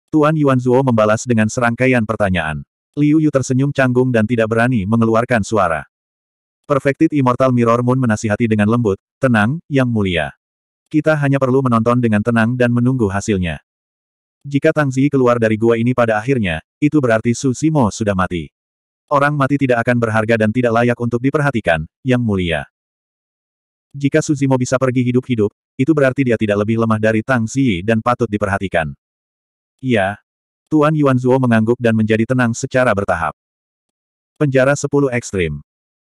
Tuan Yuan Zuo membalas dengan serangkaian pertanyaan. Liu Yu tersenyum canggung dan tidak berani mengeluarkan suara. Perfected Immortal Mirror Moon menasihati dengan lembut, tenang, yang mulia. Kita hanya perlu menonton dengan tenang dan menunggu hasilnya. Jika Tang Zi keluar dari gua ini pada akhirnya, itu berarti Su Simo sudah mati. Orang mati tidak akan berharga dan tidak layak untuk diperhatikan, yang mulia. Jika Su Simo bisa pergi hidup-hidup, itu berarti dia tidak lebih lemah dari Tang Zi dan patut diperhatikan. Iya. Tuan Yuan Zuo mengangguk dan menjadi tenang secara bertahap. Penjara 10 ekstrim.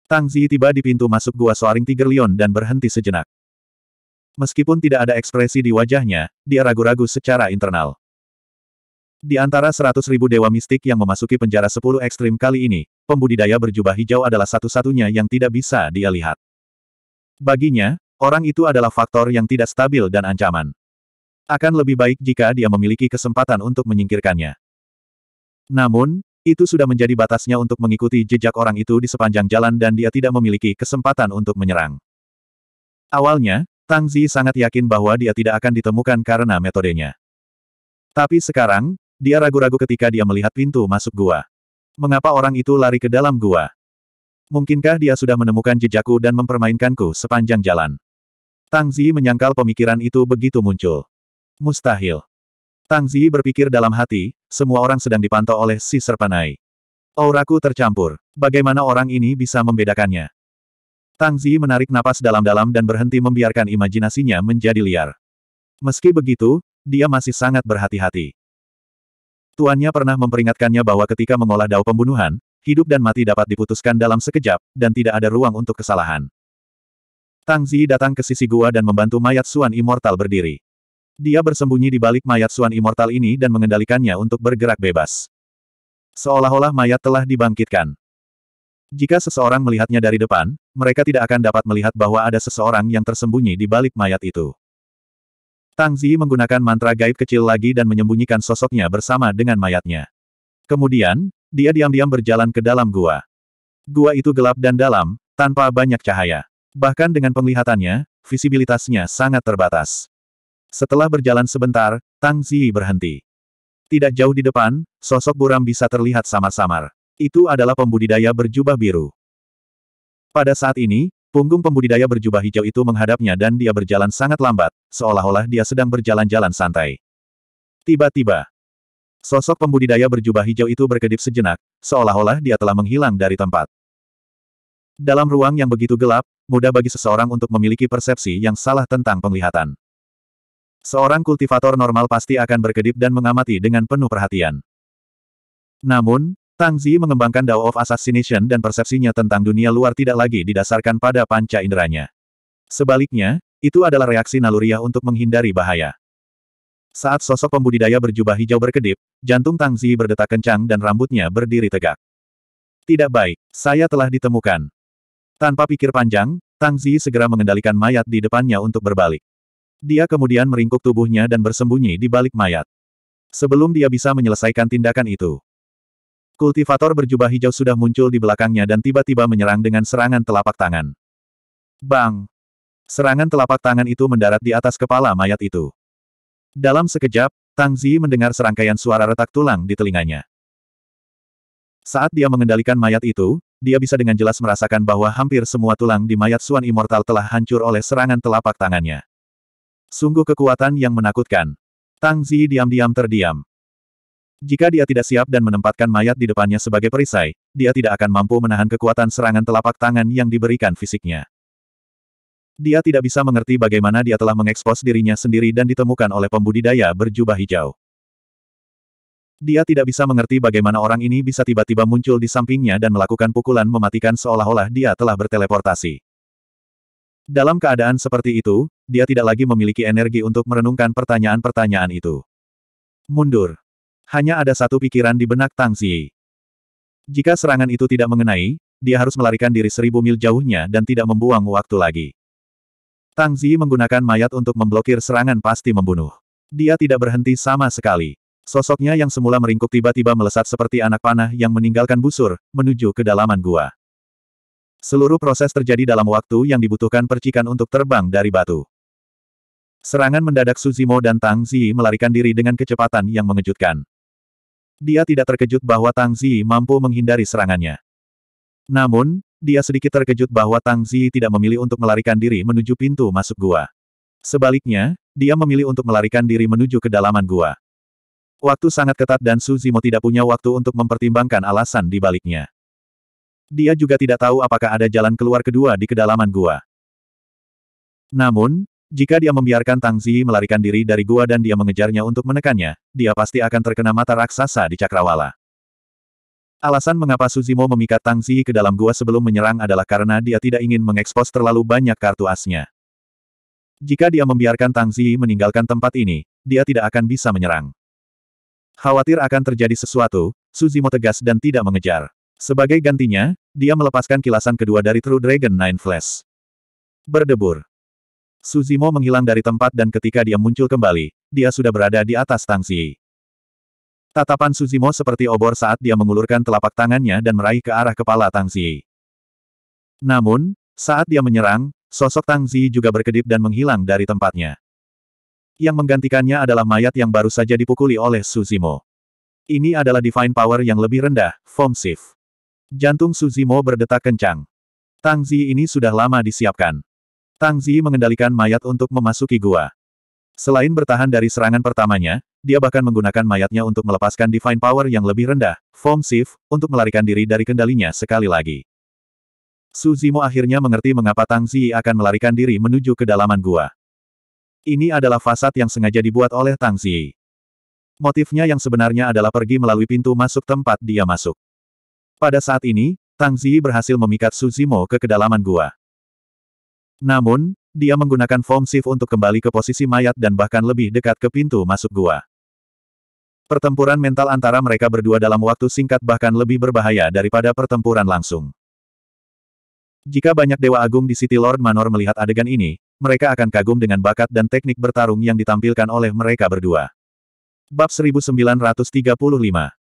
Tang Zi tiba di pintu masuk gua Soaring Tiger Lion dan berhenti sejenak. Meskipun tidak ada ekspresi di wajahnya, dia ragu-ragu secara internal. Di antara seratus ribu dewa mistik yang memasuki penjara 10 ekstrim kali ini, pembudidaya berjubah hijau adalah satu-satunya yang tidak bisa dia lihat. Baginya, orang itu adalah faktor yang tidak stabil dan ancaman. Akan lebih baik jika dia memiliki kesempatan untuk menyingkirkannya. Namun, itu sudah menjadi batasnya untuk mengikuti jejak orang itu di sepanjang jalan dan dia tidak memiliki kesempatan untuk menyerang. Awalnya, Tang Zi sangat yakin bahwa dia tidak akan ditemukan karena metodenya. Tapi sekarang, dia ragu-ragu ketika dia melihat pintu masuk gua. Mengapa orang itu lari ke dalam gua? Mungkinkah dia sudah menemukan jejakku dan mempermainkanku sepanjang jalan? Tang Zi menyangkal pemikiran itu begitu muncul. Mustahil. Tang Zi berpikir dalam hati, semua orang sedang dipantau oleh si Serpanai. Auraku tercampur. Bagaimana orang ini bisa membedakannya? Tang Zi menarik napas dalam-dalam dan berhenti membiarkan imajinasinya menjadi liar. Meski begitu, dia masih sangat berhati-hati. Tuannya pernah memperingatkannya bahwa ketika mengolah dao pembunuhan, hidup dan mati dapat diputuskan dalam sekejap, dan tidak ada ruang untuk kesalahan. Tang Zi datang ke sisi gua dan membantu mayat Suan Immortal berdiri. Dia bersembunyi di balik mayat Suan Immortal ini dan mengendalikannya untuk bergerak bebas. Seolah-olah mayat telah dibangkitkan. Jika seseorang melihatnya dari depan, mereka tidak akan dapat melihat bahwa ada seseorang yang tersembunyi di balik mayat itu. Tang Zi menggunakan mantra gaib kecil lagi dan menyembunyikan sosoknya bersama dengan mayatnya. Kemudian, dia diam-diam berjalan ke dalam gua. Gua itu gelap dan dalam, tanpa banyak cahaya. Bahkan dengan penglihatannya, visibilitasnya sangat terbatas. Setelah berjalan sebentar, Tang Zi berhenti. Tidak jauh di depan, sosok buram bisa terlihat samar-samar. Itu adalah pembudidaya berjubah biru. Pada saat ini, punggung pembudidaya berjubah hijau itu menghadapnya dan dia berjalan sangat lambat, seolah-olah dia sedang berjalan-jalan santai. Tiba-tiba, sosok pembudidaya berjubah hijau itu berkedip sejenak, seolah-olah dia telah menghilang dari tempat. Dalam ruang yang begitu gelap, mudah bagi seseorang untuk memiliki persepsi yang salah tentang penglihatan. Seorang kultivator normal pasti akan berkedip dan mengamati dengan penuh perhatian. Namun, Tang Zi mengembangkan Dao of Assassination dan persepsinya tentang dunia luar tidak lagi didasarkan pada panca inderanya. Sebaliknya, itu adalah reaksi naluriah untuk menghindari bahaya. Saat sosok pembudidaya berjubah hijau berkedip, jantung Tang Zi berdetak kencang dan rambutnya berdiri tegak. Tidak baik, saya telah ditemukan. Tanpa pikir panjang, Tang Zi segera mengendalikan mayat di depannya untuk berbalik. Dia kemudian meringkuk tubuhnya dan bersembunyi di balik mayat. Sebelum dia bisa menyelesaikan tindakan itu. Kultivator berjubah hijau sudah muncul di belakangnya dan tiba-tiba menyerang dengan serangan telapak tangan. Bang! Serangan telapak tangan itu mendarat di atas kepala mayat itu. Dalam sekejap, Tang Zi mendengar serangkaian suara retak tulang di telinganya. Saat dia mengendalikan mayat itu, dia bisa dengan jelas merasakan bahwa hampir semua tulang di mayat Suan Immortal telah hancur oleh serangan telapak tangannya. Sungguh kekuatan yang menakutkan. Tang Zi diam-diam terdiam. Jika dia tidak siap dan menempatkan mayat di depannya sebagai perisai, dia tidak akan mampu menahan kekuatan serangan telapak tangan yang diberikan fisiknya. Dia tidak bisa mengerti bagaimana dia telah mengekspos dirinya sendiri dan ditemukan oleh pembudidaya berjubah hijau. Dia tidak bisa mengerti bagaimana orang ini bisa tiba-tiba muncul di sampingnya dan melakukan pukulan mematikan seolah-olah dia telah berteleportasi. Dalam keadaan seperti itu, dia tidak lagi memiliki energi untuk merenungkan pertanyaan-pertanyaan itu. Mundur. Hanya ada satu pikiran di benak Tang Zi. Jika serangan itu tidak mengenai, dia harus melarikan diri seribu mil jauhnya dan tidak membuang waktu lagi. Tang Zi menggunakan mayat untuk memblokir serangan pasti membunuh. Dia tidak berhenti sama sekali. Sosoknya yang semula meringkuk tiba-tiba melesat seperti anak panah yang meninggalkan busur, menuju ke dalaman gua. Seluruh proses terjadi dalam waktu yang dibutuhkan percikan untuk terbang dari batu. Serangan mendadak Suzimo dan Tang Zi melarikan diri dengan kecepatan yang mengejutkan. Dia tidak terkejut bahwa Tang Zi mampu menghindari serangannya. Namun, dia sedikit terkejut bahwa Tang Zi tidak memilih untuk melarikan diri menuju pintu masuk gua. Sebaliknya, dia memilih untuk melarikan diri menuju kedalaman gua. Waktu sangat ketat dan Suzimo tidak punya waktu untuk mempertimbangkan alasan di baliknya. Dia juga tidak tahu apakah ada jalan keluar kedua di kedalaman gua. Namun, jika dia membiarkan Tang Zi melarikan diri dari gua dan dia mengejarnya untuk menekannya, dia pasti akan terkena mata raksasa di cakrawala. Alasan mengapa Suzimo memikat Tang Zi ke dalam gua sebelum menyerang adalah karena dia tidak ingin mengekspos terlalu banyak kartu asnya. Jika dia membiarkan Tang Zi meninggalkan tempat ini, dia tidak akan bisa menyerang. Khawatir akan terjadi sesuatu, Suzimo tegas dan tidak mengejar. Sebagai gantinya, dia melepaskan kilasan kedua dari True Dragon Nine Flash. Berdebur. Suzimo menghilang dari tempat dan ketika dia muncul kembali, dia sudah berada di atas Tang Zi. Tatapan Suzimo seperti obor saat dia mengulurkan telapak tangannya dan meraih ke arah kepala Tang Zi. Namun, saat dia menyerang, Sosok Tang Zi juga berkedip dan menghilang dari tempatnya. Yang menggantikannya adalah mayat yang baru saja dipukuli oleh Suzimo. Ini adalah divine power yang lebih rendah, Form Shift. Jantung Suzimo berdetak kencang. Tang Zi ini sudah lama disiapkan. Tang Zi mengendalikan mayat untuk memasuki gua. Selain bertahan dari serangan pertamanya, dia bahkan menggunakan mayatnya untuk melepaskan divine power yang lebih rendah, Form Shift, untuk melarikan diri dari kendalinya sekali lagi. Su Zimo akhirnya mengerti mengapa Tang Zi akan melarikan diri menuju ke dalaman gua. Ini adalah fasad yang sengaja dibuat oleh Tang Zi. Motifnya yang sebenarnya adalah pergi melalui pintu masuk tempat dia masuk. Pada saat ini, Tang Zi berhasil memikat Su Zimo ke kedalaman gua. Namun, dia menggunakan form shift untuk kembali ke posisi mayat dan bahkan lebih dekat ke pintu masuk gua. Pertempuran mental antara mereka berdua dalam waktu singkat bahkan lebih berbahaya daripada pertempuran langsung. Jika banyak Dewa Agung di City Lord Manor melihat adegan ini, mereka akan kagum dengan bakat dan teknik bertarung yang ditampilkan oleh mereka berdua. Bab 1935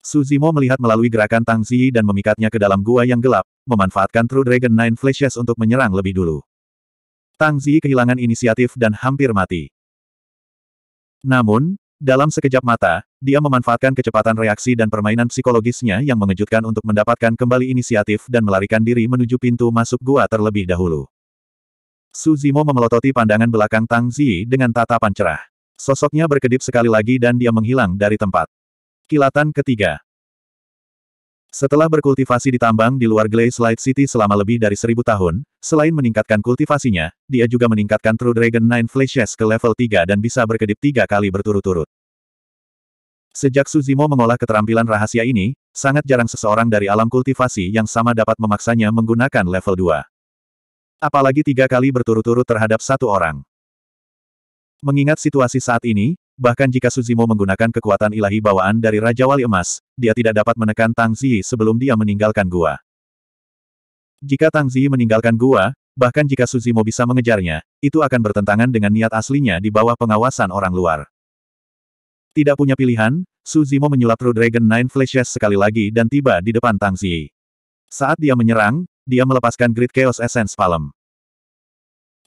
Suzimo melihat melalui gerakan Tang Zi dan memikatnya ke dalam gua yang gelap, memanfaatkan True Dragon Nine Flashes untuk menyerang lebih dulu. Tang Zi kehilangan inisiatif dan hampir mati. Namun, dalam sekejap mata, dia memanfaatkan kecepatan reaksi dan permainan psikologisnya yang mengejutkan untuk mendapatkan kembali inisiatif dan melarikan diri menuju pintu masuk gua terlebih dahulu. Su Zimo memelototi pandangan belakang Tang Zi dengan tatapan cerah. Sosoknya berkedip sekali lagi dan dia menghilang dari tempat. Kilatan ketiga. Setelah berkultivasi di tambang di luar Glaze Light City selama lebih dari seribu tahun, selain meningkatkan kultivasinya, dia juga meningkatkan True Dragon Nine Flashes ke level 3 dan bisa berkedip tiga kali berturut-turut. Sejak Suzimo mengolah keterampilan rahasia ini, sangat jarang seseorang dari alam kultivasi yang sama dapat memaksanya menggunakan level 2. Apalagi tiga kali berturut-turut terhadap satu orang. Mengingat situasi saat ini, Bahkan jika Suzimo menggunakan kekuatan ilahi bawaan dari Raja Wali Emas, dia tidak dapat menekan Tang Zi sebelum dia meninggalkan gua. Jika Tang Zi meninggalkan gua, bahkan jika Suzimo bisa mengejarnya, itu akan bertentangan dengan niat aslinya di bawah pengawasan orang luar. Tidak punya pilihan, Suzimo menyulap True Dragon Nine Flashes sekali lagi dan tiba di depan Tang Zi. Saat dia menyerang, dia melepaskan Grid Chaos Essence Palm.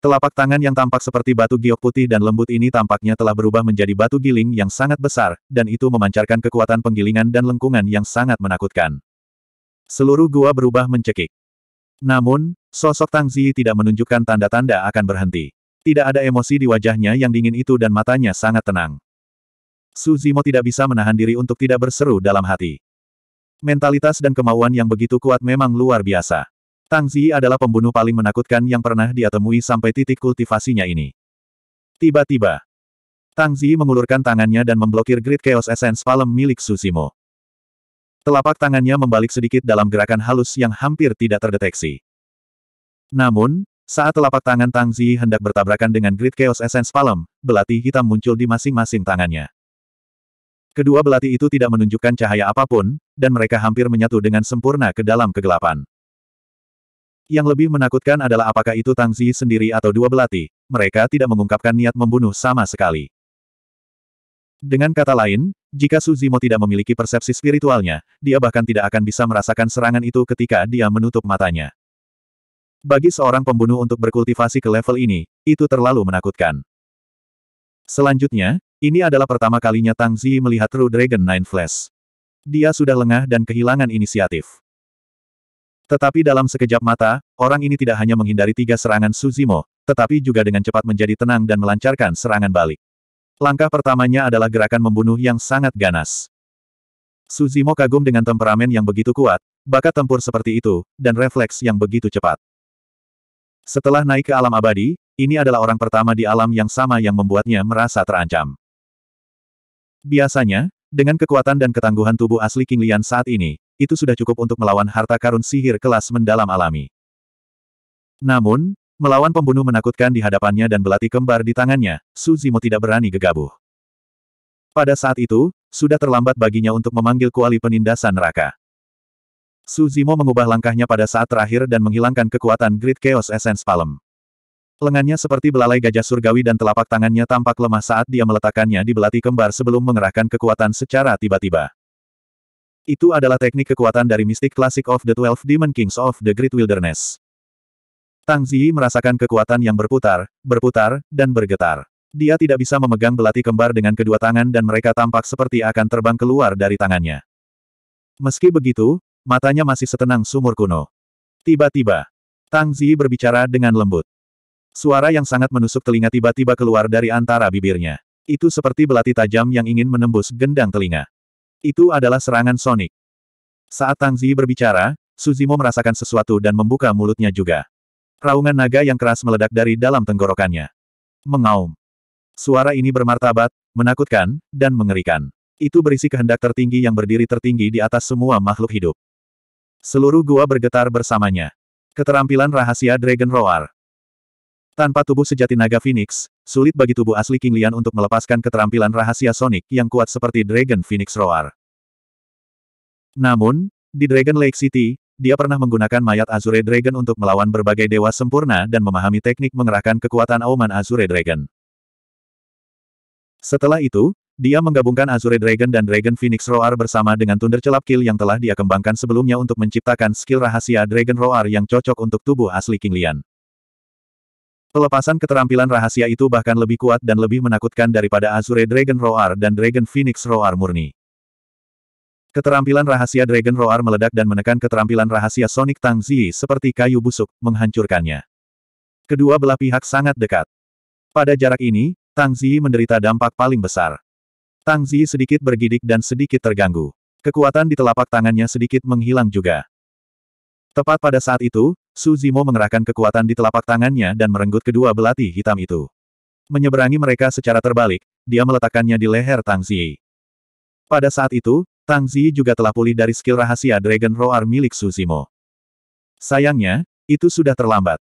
Telapak tangan yang tampak seperti batu giok putih dan lembut ini tampaknya telah berubah menjadi batu giling yang sangat besar, dan itu memancarkan kekuatan penggilingan dan lengkungan yang sangat menakutkan. Seluruh gua berubah mencekik. Namun, sosok Tang Zi tidak menunjukkan tanda-tanda akan berhenti. Tidak ada emosi di wajahnya yang dingin itu dan matanya sangat tenang. Su Zimo tidak bisa menahan diri untuk tidak berseru dalam hati. Mentalitas dan kemauan yang begitu kuat memang luar biasa. Tang Zi adalah pembunuh paling menakutkan yang pernah dia temui sampai titik kultivasinya ini. Tiba-tiba, Tang Zi mengulurkan tangannya dan memblokir Grid Chaos Essence Palm milik Susimo. Telapak tangannya membalik sedikit dalam gerakan halus yang hampir tidak terdeteksi. Namun, saat telapak tangan Tang Zi hendak bertabrakan dengan Grid Chaos Essence Palm, belati hitam muncul di masing-masing tangannya. Kedua belati itu tidak menunjukkan cahaya apa pun, dan mereka hampir menyatu dengan sempurna ke dalam kegelapan. Yang lebih menakutkan adalah apakah itu Tang Zi sendiri atau dua belati, mereka tidak mengungkapkan niat membunuh sama sekali. Dengan kata lain, jika Su Zimo tidak memiliki persepsi spiritualnya, dia bahkan tidak akan bisa merasakan serangan itu ketika dia menutup matanya. Bagi seorang pembunuh untuk berkultivasi ke level ini, itu terlalu menakutkan. Selanjutnya, ini adalah pertama kalinya Tang Zi melihat True Dragon Nine Flash. Dia sudah lengah dan kehilangan inisiatif. Tetapi dalam sekejap mata, orang ini tidak hanya menghindari tiga serangan Suzimo, tetapi juga dengan cepat menjadi tenang dan melancarkan serangan balik. Langkah pertamanya adalah gerakan membunuh yang sangat ganas. Suzimo kagum dengan temperamen yang begitu kuat, bakat tempur seperti itu, dan refleks yang begitu cepat. Setelah naik ke alam abadi, ini adalah orang pertama di alam yang sama yang membuatnya merasa terancam. Biasanya, dengan kekuatan dan ketangguhan tubuh asli King Lian saat ini, itu sudah cukup untuk melawan harta karun sihir kelas mendalam alami. Namun, melawan pembunuh menakutkan di hadapannya dan belati kembar di tangannya, Suzimo tidak berani gegabah. Pada saat itu, sudah terlambat baginya untuk memanggil kuali penindasan neraka. Suzimo mengubah langkahnya pada saat terakhir dan menghilangkan kekuatan Great Chaos Essence Palm. Lengannya seperti belalai gajah surgawi dan telapak tangannya tampak lemah saat dia meletakkannya di belati kembar sebelum mengerahkan kekuatan secara tiba-tiba. Itu adalah teknik kekuatan dari mistik klasik of the Twelve Demon Kings of the Great Wilderness. Tang Ziyi merasakan kekuatan yang berputar, berputar, dan bergetar. Dia tidak bisa memegang belati kembar dengan kedua tangan dan mereka tampak seperti akan terbang keluar dari tangannya. Meski begitu, matanya masih setenang sumur kuno. Tiba-tiba, Tang Ziyi berbicara dengan lembut. Suara yang sangat menusuk telinga tiba-tiba keluar dari antara bibirnya. Itu seperti belati tajam yang ingin menembus gendang telinga. Itu adalah serangan sonik. Saat Tang Zi berbicara, Suzimo merasakan sesuatu dan membuka mulutnya juga. Raungan naga yang keras meledak dari dalam tenggorokannya. Mengaum. Suara ini bermartabat, menakutkan, dan mengerikan. Itu berisi kehendak tertinggi yang berdiri tertinggi di atas semua makhluk hidup. Seluruh gua bergetar bersamanya. Keterampilan rahasia Dragon Roar. Tanpa tubuh sejati naga Phoenix, sulit bagi tubuh asli King Lian untuk melepaskan keterampilan rahasia Sonic yang kuat seperti Dragon Phoenix Roar. Namun, di Dragon Lake City, dia pernah menggunakan mayat Azure Dragon untuk melawan berbagai dewa sempurna dan memahami teknik mengerahkan kekuatan auman Azure Dragon. Setelah itu, dia menggabungkan Azure Dragon dan Dragon Phoenix Roar bersama dengan Thunder Celap Kill yang telah dia kembangkan sebelumnya untuk menciptakan skill rahasia Dragon Roar yang cocok untuk tubuh asli King Lian. Pelepasan keterampilan rahasia itu bahkan lebih kuat dan lebih menakutkan daripada Azure Dragon Roar dan Dragon Phoenix Roar murni. Keterampilan rahasia Dragon Roar meledak dan menekan keterampilan rahasia Sonic Tang Zi seperti kayu busuk, menghancurkannya. Kedua belah pihak sangat dekat. Pada jarak ini, Tang Zi menderita dampak paling besar. Tang Zi sedikit bergidik dan sedikit terganggu. Kekuatan di telapak tangannya sedikit menghilang juga. Tepat pada saat itu, Su Zimo mengerahkan kekuatan di telapak tangannya dan merenggut kedua belati hitam itu. Menyeberangi mereka secara terbalik, dia meletakkannya di leher Tang Zi. Pada saat itu, Tang Zi juga telah pulih dari skill rahasia Dragon Roar milik Su Zimo. Sayangnya, itu sudah terlambat.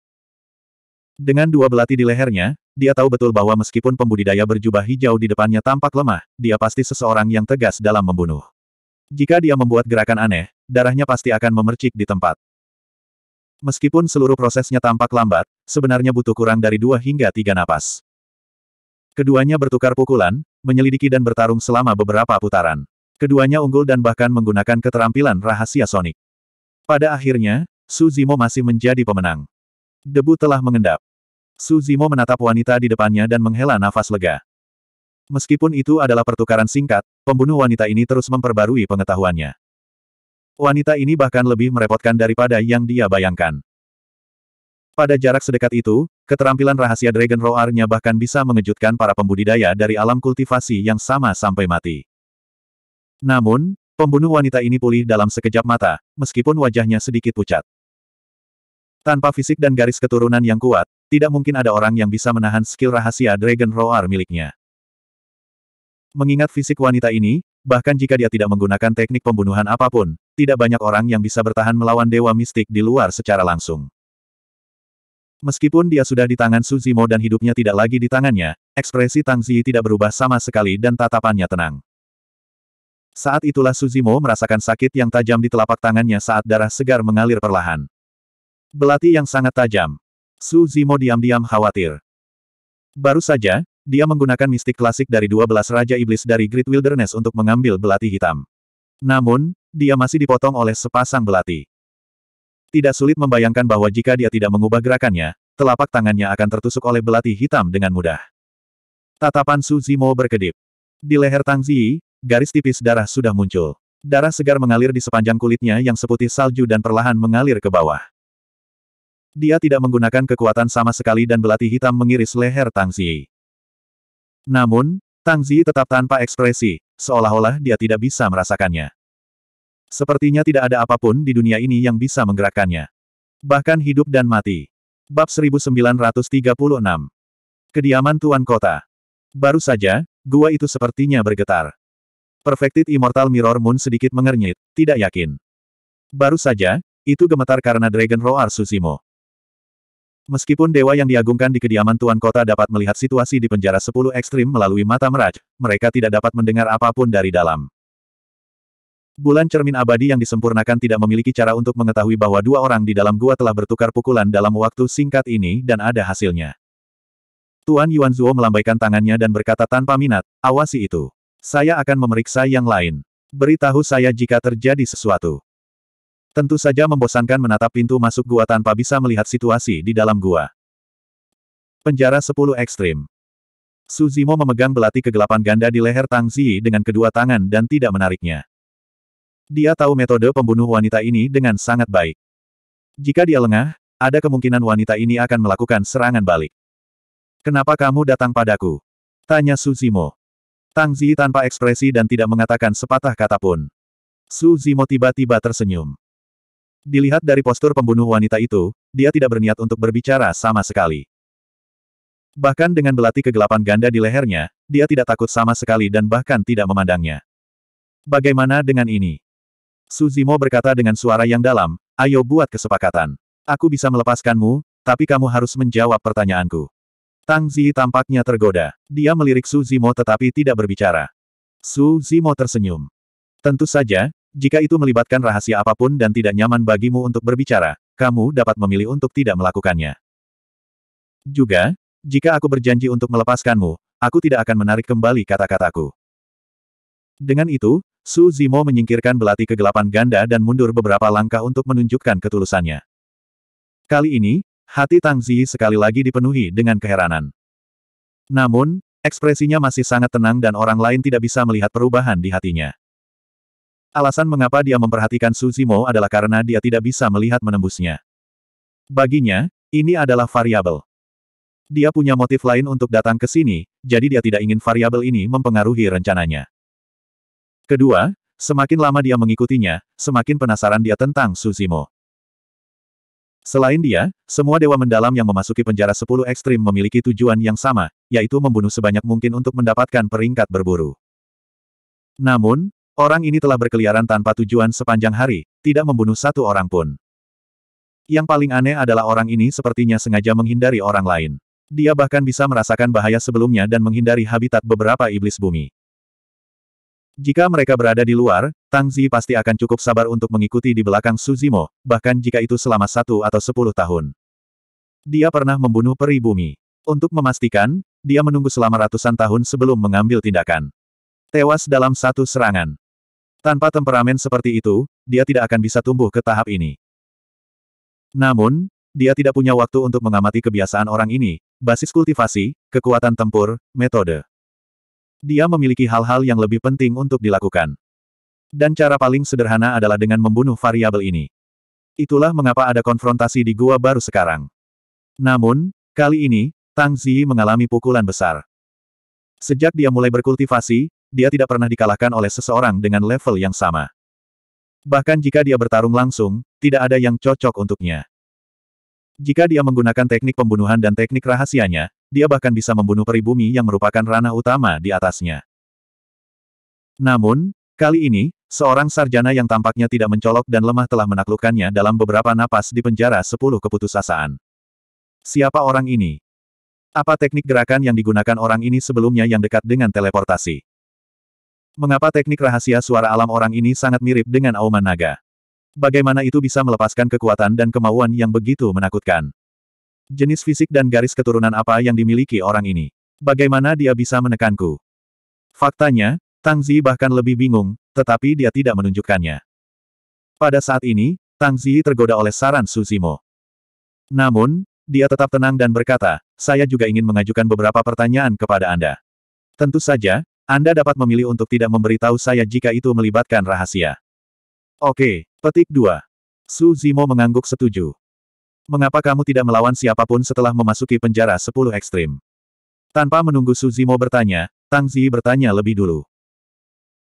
Dengan dua belati di lehernya, dia tahu betul bahwa meskipun pembudidaya berjubah hijau di depannya tampak lemah, dia pasti seseorang yang tegas dalam membunuh. Jika dia membuat gerakan aneh, darahnya pasti akan memercik di tempat. Meskipun seluruh prosesnya tampak lambat, sebenarnya butuh kurang dari dua hingga tiga napas. Keduanya bertukar pukulan, menyelidiki dan bertarung selama beberapa putaran. Keduanya unggul dan bahkan menggunakan keterampilan rahasia Sonic. Pada akhirnya, Su Zimo masih menjadi pemenang. Debu telah mengendap. Su Zimo menatap wanita di depannya dan menghela nafas lega. Meskipun itu adalah pertukaran singkat, pembunuh wanita ini terus memperbarui pengetahuannya. Wanita ini bahkan lebih merepotkan daripada yang dia bayangkan. Pada jarak sedekat itu, keterampilan rahasia Dragon Roar-nya bahkan bisa mengejutkan para pembudidaya dari alam kultivasi yang sama sampai mati. Namun, pembunuh wanita ini pulih dalam sekejap mata, meskipun wajahnya sedikit pucat. Tanpa fisik dan garis keturunan yang kuat, tidak mungkin ada orang yang bisa menahan skill rahasia Dragon Roar miliknya. Mengingat fisik wanita ini, Bahkan jika dia tidak menggunakan teknik pembunuhan apa pun, tidak banyak orang yang bisa bertahan melawan dewa mistik di luar secara langsung. Meskipun dia sudah di tangan Suzimo dan hidupnya tidak lagi di tangannya, ekspresi Tang Zi tidak berubah sama sekali dan tatapannya tenang. Saat itulah Suzimo merasakan sakit yang tajam di telapak tangannya saat darah segar mengalir perlahan. Belati yang sangat tajam. Suzimo diam-diam khawatir. Baru saja, dia menggunakan mistik klasik dari 12 Raja Iblis dari Great Wilderness untuk mengambil belati hitam. Namun, dia masih dipotong oleh sepasang belati. Tidak sulit membayangkan bahwa jika dia tidak mengubah gerakannya, telapak tangannya akan tertusuk oleh belati hitam dengan mudah. Tatapan Su Zimo berkedip. Di leher Tang Ziyi, garis tipis darah sudah muncul. Darah segar mengalir di sepanjang kulitnya yang seputih salju dan perlahan mengalir ke bawah. Dia tidak menggunakan kekuatan sama sekali dan belati hitam mengiris leher Tang Ziyi. Namun, Tang Ziyi tetap tanpa ekspresi, seolah-olah dia tidak bisa merasakannya. Sepertinya tidak ada apa pun di dunia ini yang bisa menggerakkannya. Bahkan hidup dan mati. Bab 1936 Kediaman Tuan Kota Baru saja, gua itu sepertinya bergetar. Perfected Immortal Mirror Moon sedikit mengernyit, tidak yakin. Baru saja, itu gemetar karena Dragon Roar Susimo. Meskipun dewa yang diagungkan di kediaman Tuan Kota dapat melihat situasi di penjara 10 ekstrim melalui mata meraj, mereka tidak dapat mendengar apa pun dari dalam. Bulan cermin abadi yang disempurnakan tidak memiliki cara untuk mengetahui bahwa dua orang di dalam gua telah bertukar pukulan dalam waktu singkat ini dan ada hasilnya. Tuan Yuan Zuo melambaikan tangannya dan berkata tanpa minat, awasi itu. Saya akan memeriksa yang lain. Beritahu saya jika terjadi sesuatu. Tentu saja membosankan menatap pintu masuk gua tanpa bisa melihat situasi di dalam gua. Penjara 10 ekstrim. Suzimo memegang belati kegelapan ganda di leher Tang Zi dengan kedua tangan dan tidak menariknya. Dia tahu metode pembunuh wanita ini dengan sangat baik. Jika dia lengah, ada kemungkinan wanita ini akan melakukan serangan balik. Kenapa kamu datang padaku? Tanya Suzimo. Tang Zi tanpa ekspresi dan tidak mengatakan sepatah kata pun. Suzimo tiba-tiba tersenyum. Dilihat dari postur pembunuh wanita itu, dia tidak berniat untuk berbicara sama sekali. Bahkan dengan belati kegelapan ganda di lehernya, dia tidak takut sama sekali dan bahkan tidak memandangnya. Bagaimana dengan ini? Suzimo berkata dengan suara yang dalam, ayo buat kesepakatan. Aku bisa melepaskanmu, tapi kamu harus menjawab pertanyaanku. Tang Zi tampaknya tergoda. Dia melirik Su Zimo tetapi tidak berbicara. Su Zimo tersenyum. Tentu saja, jika itu melibatkan rahasia apa pun dan tidak nyaman bagimu untuk berbicara, kamu dapat memilih untuk tidak melakukannya. Juga, jika aku berjanji untuk melepaskanmu, aku tidak akan menarik kembali kata-kataku. Dengan itu, Su Zimo menyingkirkan belati kegelapan ganda dan mundur beberapa langkah untuk menunjukkan ketulusannya. Kali ini, Hati Tang Zi sekali lagi dipenuhi dengan keheranan. Namun, ekspresinya masih sangat tenang dan orang lain tidak bisa melihat perubahan di hatinya. Alasan mengapa dia memperhatikan Su Zimo adalah karena dia tidak bisa melihat menembusnya. Baginya, ini adalah variabel. Dia punya motif lain untuk datang ke sini, jadi dia tidak ingin variabel ini mempengaruhi rencananya. Kedua, semakin lama dia mengikutinya, semakin penasaran dia tentang Su Zimo. Selain dia, semua dewa mendalam yang memasuki penjara sepuluh ekstrim memiliki tujuan yang sama, yaitu membunuh sebanyak mungkin untuk mendapatkan peringkat berburu. Namun, orang ini telah berkeliaran tanpa tujuan sepanjang hari, tidak membunuh satu orang pun. Yang paling aneh adalah orang ini sepertinya sengaja menghindari orang lain. Dia bahkan bisa merasakan bahaya sebelumnya dan menghindari habitat beberapa iblis bumi. Jika mereka berada di luar, Tang Zi pasti akan cukup sabar untuk mengikuti di belakang Suzimo, bahkan jika itu selama satu atau sepuluh tahun. Dia pernah membunuh peri bumi. Untuk memastikan, dia menunggu selama ratusan tahun sebelum mengambil tindakan. Tewas dalam satu serangan. Tanpa temperamen seperti itu, dia tidak akan bisa tumbuh ke tahap ini. Namun, dia tidak punya waktu untuk mengamati kebiasaan orang ini, basis kultivasi, kekuatan tempur, metode. Dia memiliki hal-hal yang lebih penting untuk dilakukan. Dan cara paling sederhana adalah dengan membunuh variabel ini. Itulah mengapa ada konfrontasi di gua baru sekarang. Namun, kali ini, Tang Zi mengalami pukulan besar. Sejak dia mulai berkultivasi, dia tidak pernah dikalahkan oleh seseorang dengan level yang sama. Bahkan jika dia bertarung langsung, tidak ada yang cocok untuknya. Jika dia menggunakan teknik pembunuhan dan teknik rahasianya, dia bahkan bisa membunuh peribumi yang merupakan ranah utama di atasnya. Namun, kali ini, seorang sarjana yang tampaknya tidak mencolok dan lemah telah menaklukkannya dalam beberapa napas di penjara sepuluh keputusasaan. Siapa orang ini? Apa teknik gerakan yang digunakan orang ini sebelumnya yang dekat dengan teleportasi? Mengapa teknik rahasia suara alam orang ini sangat mirip dengan auman naga? Bagaimana itu bisa melepaskan kekuatan dan kemauan yang begitu menakutkan? Jenis fisik dan garis keturunan apa yang dimiliki orang ini? Bagaimana dia bisa menekanku? Faktanya, Tang Zi bahkan lebih bingung, tetapi dia tidak menunjukkannya. Pada saat ini, Tang Zi tergoda oleh saran Su Zimo. Namun, dia tetap tenang dan berkata, saya juga ingin mengajukan beberapa pertanyaan kepada Anda. Tentu saja, Anda dapat memilih untuk tidak memberitahu saya jika itu melibatkan rahasia. Oke, petik 2. Su Zimo mengangguk setuju. Mengapa kamu tidak melawan siapa pun setelah memasuki penjara 10 ekstrim? Tanpa menunggu Su Zimo bertanya, Tang Zi bertanya lebih dulu.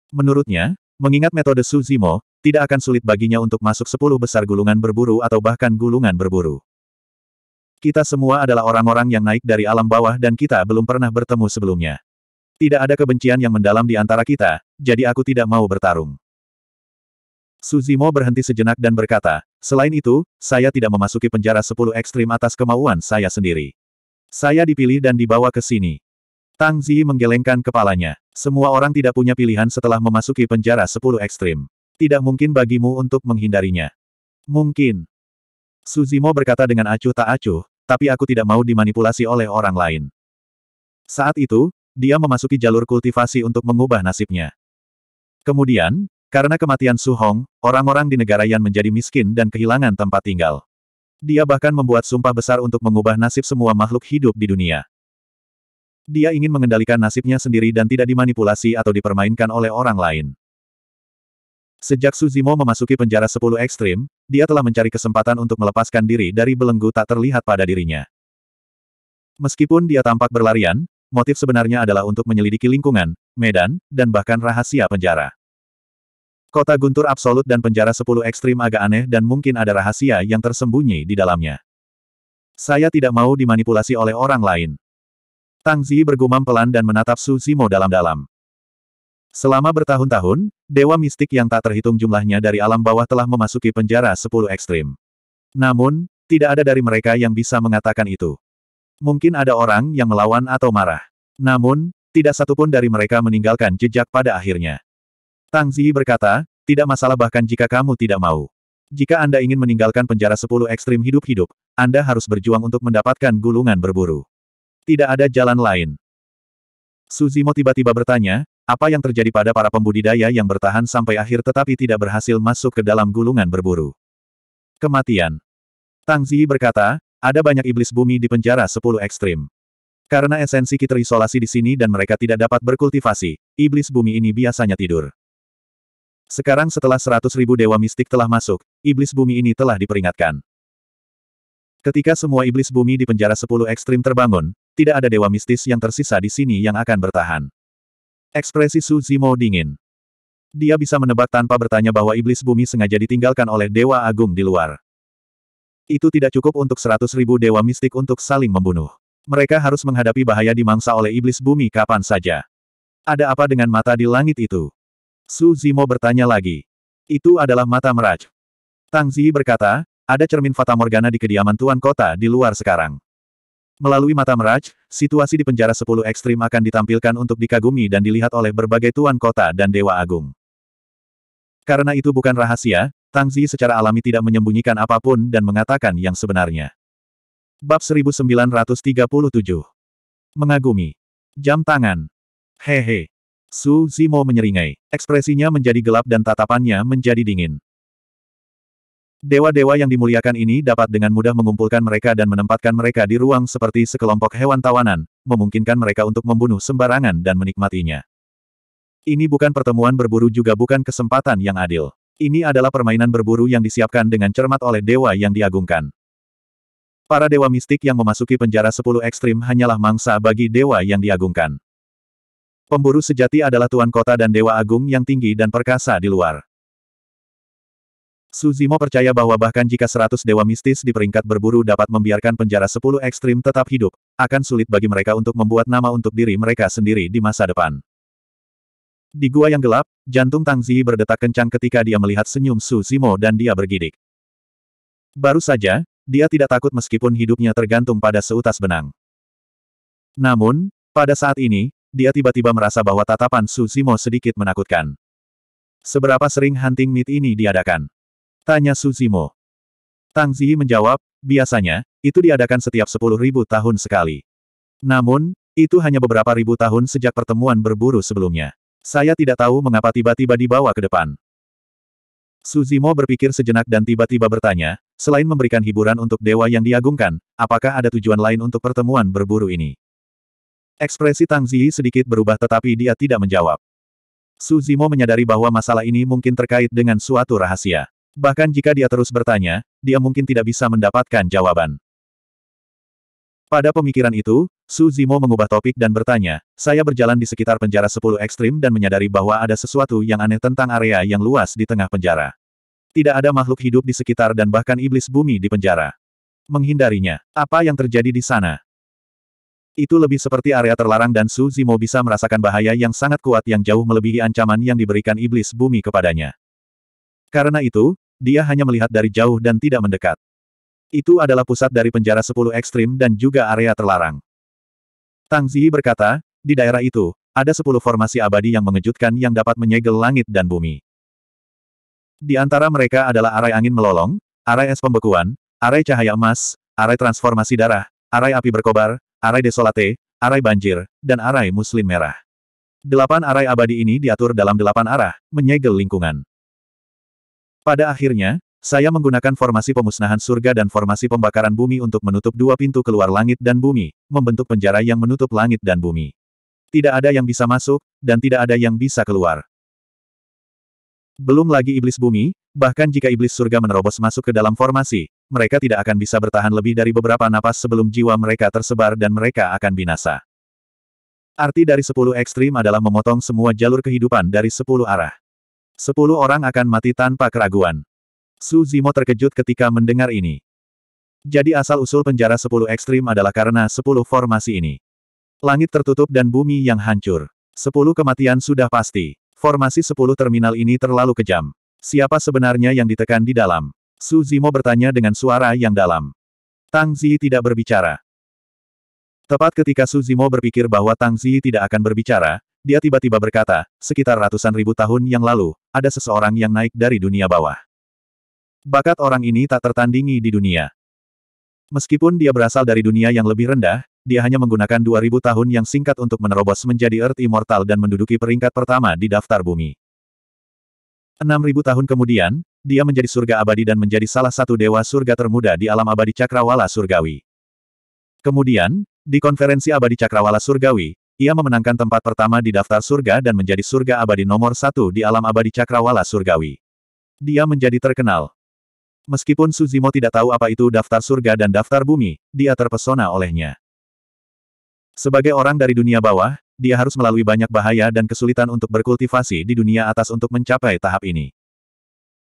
Menurutnya, mengingat metode Su Zimo, tidak akan sulit baginya untuk masuk 10 besar gulungan berburu atau bahkan gulungan berburu. Kita semua adalah orang-orang yang naik dari alam bawah dan kita belum pernah bertemu sebelumnya. Tidak ada kebencian yang mendalam di antara kita, jadi aku tidak mau bertarung. Suzimo berhenti sejenak dan berkata, selain itu, saya tidak memasuki penjara 10 ekstrim atas kemauan saya sendiri. Saya dipilih dan dibawa ke sini. Tang Zi menggelengkan kepalanya. Semua orang tidak punya pilihan setelah memasuki penjara 10 ekstrim. Tidak mungkin bagimu untuk menghindarinya. Mungkin. Suzimo berkata dengan acuh tak acuh, tapi aku tidak mau dimanipulasi oleh orang lain. Saat itu, dia memasuki jalur kultivasi untuk mengubah nasibnya. Kemudian, karena kematian Su Hong, orang-orang di negara Yan menjadi miskin dan kehilangan tempat tinggal. Dia bahkan membuat sumpah besar untuk mengubah nasib semua makhluk hidup di dunia. Dia ingin mengendalikan nasibnya sendiri dan tidak dimanipulasi atau dipermainkan oleh orang lain. Sejak Suzimo memasuki penjara 10 ekstrim, dia telah mencari kesempatan untuk melepaskan diri dari belenggu tak terlihat pada dirinya. Meskipun dia tampak berlarian, motif sebenarnya adalah untuk menyelidiki lingkungan, medan, dan bahkan rahasia penjara. Kota guntur absolut dan penjara 10 ekstrim agak aneh dan mungkin ada rahasia yang tersembunyi di dalamnya. Saya tidak mau dimanipulasi oleh orang lain. Tang Zi bergumam pelan dan menatap Su Zimo dalam-dalam. Selama bertahun-tahun, dewa mistik yang tak terhitung jumlahnya dari alam bawah telah memasuki penjara 10 ekstrim. Namun, tidak ada dari mereka yang bisa mengatakan itu. Mungkin ada orang yang melawan atau marah. Namun, tidak satupun dari mereka meninggalkan jejak pada akhirnya. Tang Zi berkata, tidak masalah bahkan jika kamu tidak mau. Jika Anda ingin meninggalkan penjara 10 ekstrim hidup-hidup, Anda harus berjuang untuk mendapatkan gulungan berburu. Tidak ada jalan lain. Suzimo tiba-tiba bertanya, apa yang terjadi pada para pembudidaya yang bertahan sampai akhir tetapi tidak berhasil masuk ke dalam gulungan berburu? Kematian. Tang Zi berkata, ada banyak iblis bumi di penjara 10 ekstrim. Karena esensi kita terisolasi di sini dan mereka tidak dapat berkultivasi, iblis bumi ini biasanya tidur. Sekarang setelah seratus ribu dewa mistik telah masuk, iblis bumi ini telah diperingatkan. Ketika semua iblis bumi di penjara 10 ekstrim terbangun, tidak ada dewa mistis yang tersisa di sini yang akan bertahan. Ekspresi Su Zimo dingin. Dia bisa menebak tanpa bertanya bahwa iblis bumi sengaja ditinggalkan oleh Dewa Agung di luar. Itu tidak cukup untuk seratus ribu dewa mistik untuk saling membunuh. Mereka harus menghadapi bahaya dimangsa oleh iblis bumi kapan saja. Ada apa dengan mata di langit itu? Su Zimo bertanya lagi. Itu adalah mata meraj. Tang Zi berkata, ada cermin Fata Morgana di kediaman Tuan Kota di luar sekarang. Melalui mata meraj, situasi di penjara 10 ekstrim akan ditampilkan untuk dikagumi dan dilihat oleh berbagai tuan kota dan dewa agung. Karena itu bukan rahasia, Tang Zi secara alami tidak menyembunyikan apa pun dan mengatakan yang sebenarnya. Bab 1937 Mengagumi. Jam tangan. Hehe. Su Zimo menyeringai. Ekspresinya menjadi gelap dan tatapannya menjadi dingin. Dewa-dewa yang dimuliakan ini dapat dengan mudah mengumpulkan mereka dan menempatkan mereka di ruang seperti sekelompok hewan tawanan, memungkinkan mereka untuk membunuh sembarangan dan menikmatinya. Ini bukan pertemuan berburu juga bukan kesempatan yang adil. Ini adalah permainan berburu yang disiapkan dengan cermat oleh dewa yang diagungkan. Para dewa mistik yang memasuki penjara sepuluh ekstrim hanyalah mangsa bagi dewa yang diagungkan. Pemburu sejati adalah tuan kota dan dewa agung yang tinggi dan perkasa di luar. Suzimo percaya bahwa bahkan jika seratus dewa mistis di peringkat berburu dapat membiarkan penjara sepuluh ekstrim tetap hidup, akan sulit bagi mereka untuk membuat nama untuk diri mereka sendiri di masa depan. Di gua yang gelap, jantung Tang Zi berdetak kencang ketika dia melihat senyum Suzimo dan dia bergidik. Baru saja, dia tidak takut meskipun hidupnya tergantung pada seutas benang. Namun, pada saat ini, dia tiba-tiba merasa bahwa tatapan Suzimo sedikit menakutkan. Seberapa sering hunting meet ini diadakan? Tanya Suzimo. Tang Zi menjawab, biasanya, itu diadakan setiap sepuluh ribu tahun sekali. Namun, itu hanya beberapa ribu tahun sejak pertemuan berburu sebelumnya. Saya tidak tahu mengapa tiba-tiba dibawa ke depan. Suzimo berpikir sejenak dan tiba-tiba bertanya, selain memberikan hiburan untuk dewa yang diagungkan, apakah ada tujuan lain untuk pertemuan berburu ini? Ekspresi Tang Ziyi sedikit berubah tetapi dia tidak menjawab. Su Zimo menyadari bahwa masalah ini mungkin terkait dengan suatu rahasia. Bahkan jika dia terus bertanya, dia mungkin tidak bisa mendapatkan jawaban. Pada pemikiran itu, Su Zimo mengubah topik dan bertanya, saya berjalan di sekitar penjara 10 ekstrim dan menyadari bahwa ada sesuatu yang aneh tentang area yang luas di tengah penjara. Tidak ada makhluk hidup di sekitar dan bahkan iblis bumi di penjara. Menghindarinya, apa yang terjadi di sana? Itu lebih seperti area terlarang dan Su Zimo bisa merasakan bahaya yang sangat kuat yang jauh melebihi ancaman yang diberikan iblis bumi kepadanya. Karena itu, dia hanya melihat dari jauh dan tidak mendekat. Itu adalah pusat dari penjara 10 ekstrim dan juga area terlarang. Tang Ziyi berkata, di daerah itu, ada 10 formasi abadi yang mengejutkan yang dapat menyegel langit dan bumi. Di antara mereka adalah arai angin melolong, arai es pembekuan, arai cahaya emas, arai transformasi darah, arai api berkobar, arai desolate, arai banjir, dan arai muslin merah. Delapan arai abadi ini diatur dalam delapan arah, menyegel lingkungan. Pada akhirnya, saya menggunakan formasi pemusnahan surga dan formasi pembakaran bumi untuk menutup dua pintu keluar langit dan bumi, membentuk penjara yang menutup langit dan bumi. Tidak ada yang bisa masuk, dan tidak ada yang bisa keluar. Belum lagi iblis bumi, bahkan jika iblis surga menerobos masuk ke dalam formasi, mereka tidak akan bisa bertahan lebih dari beberapa napas sebelum jiwa mereka tersebar dan mereka akan binasa. Arti dari sepuluh ekstrim adalah memotong semua jalur kehidupan dari sepuluh arah. Sepuluh orang akan mati tanpa keraguan. Su Zimo terkejut ketika mendengar ini. Jadi asal-usul penjara sepuluh ekstrim adalah karena sepuluh formasi ini. Langit tertutup dan bumi yang hancur. Sepuluh kematian sudah pasti. Formasi sepuluh terminal ini terlalu kejam. Siapa sebenarnya yang ditekan di dalam? Su Zimo bertanya dengan suara yang dalam. Tang Zi tidak berbicara. Tepat ketika Su Zimo berpikir bahwa Tang Zi tidak akan berbicara, dia tiba-tiba berkata, sekitar ratusan ribu tahun yang lalu, ada seseorang yang naik dari dunia bawah. Bakat orang ini tak tertandingi di dunia. Meskipun dia berasal dari dunia yang lebih rendah, dia hanya menggunakan 2000 tahun yang singkat untuk menerobos menjadi Earth Immortal dan menduduki peringkat pertama di daftar bumi. 6000 tahun kemudian, dia menjadi surga abadi dan menjadi salah satu dewa surga termuda di alam abadi Cakrawala Surgawi. Kemudian, di konferensi abadi Cakrawala Surgawi, ia memenangkan tempat pertama di daftar surga dan menjadi surga abadi nomor satu di alam abadi Cakrawala Surgawi. Dia menjadi terkenal. Meskipun Suzimo tidak tahu apa itu daftar surga dan daftar bumi, dia terpesona olehnya. Sebagai orang dari dunia bawah, dia harus melalui banyak bahaya dan kesulitan untuk berkultivasi di dunia atas untuk mencapai tahap ini.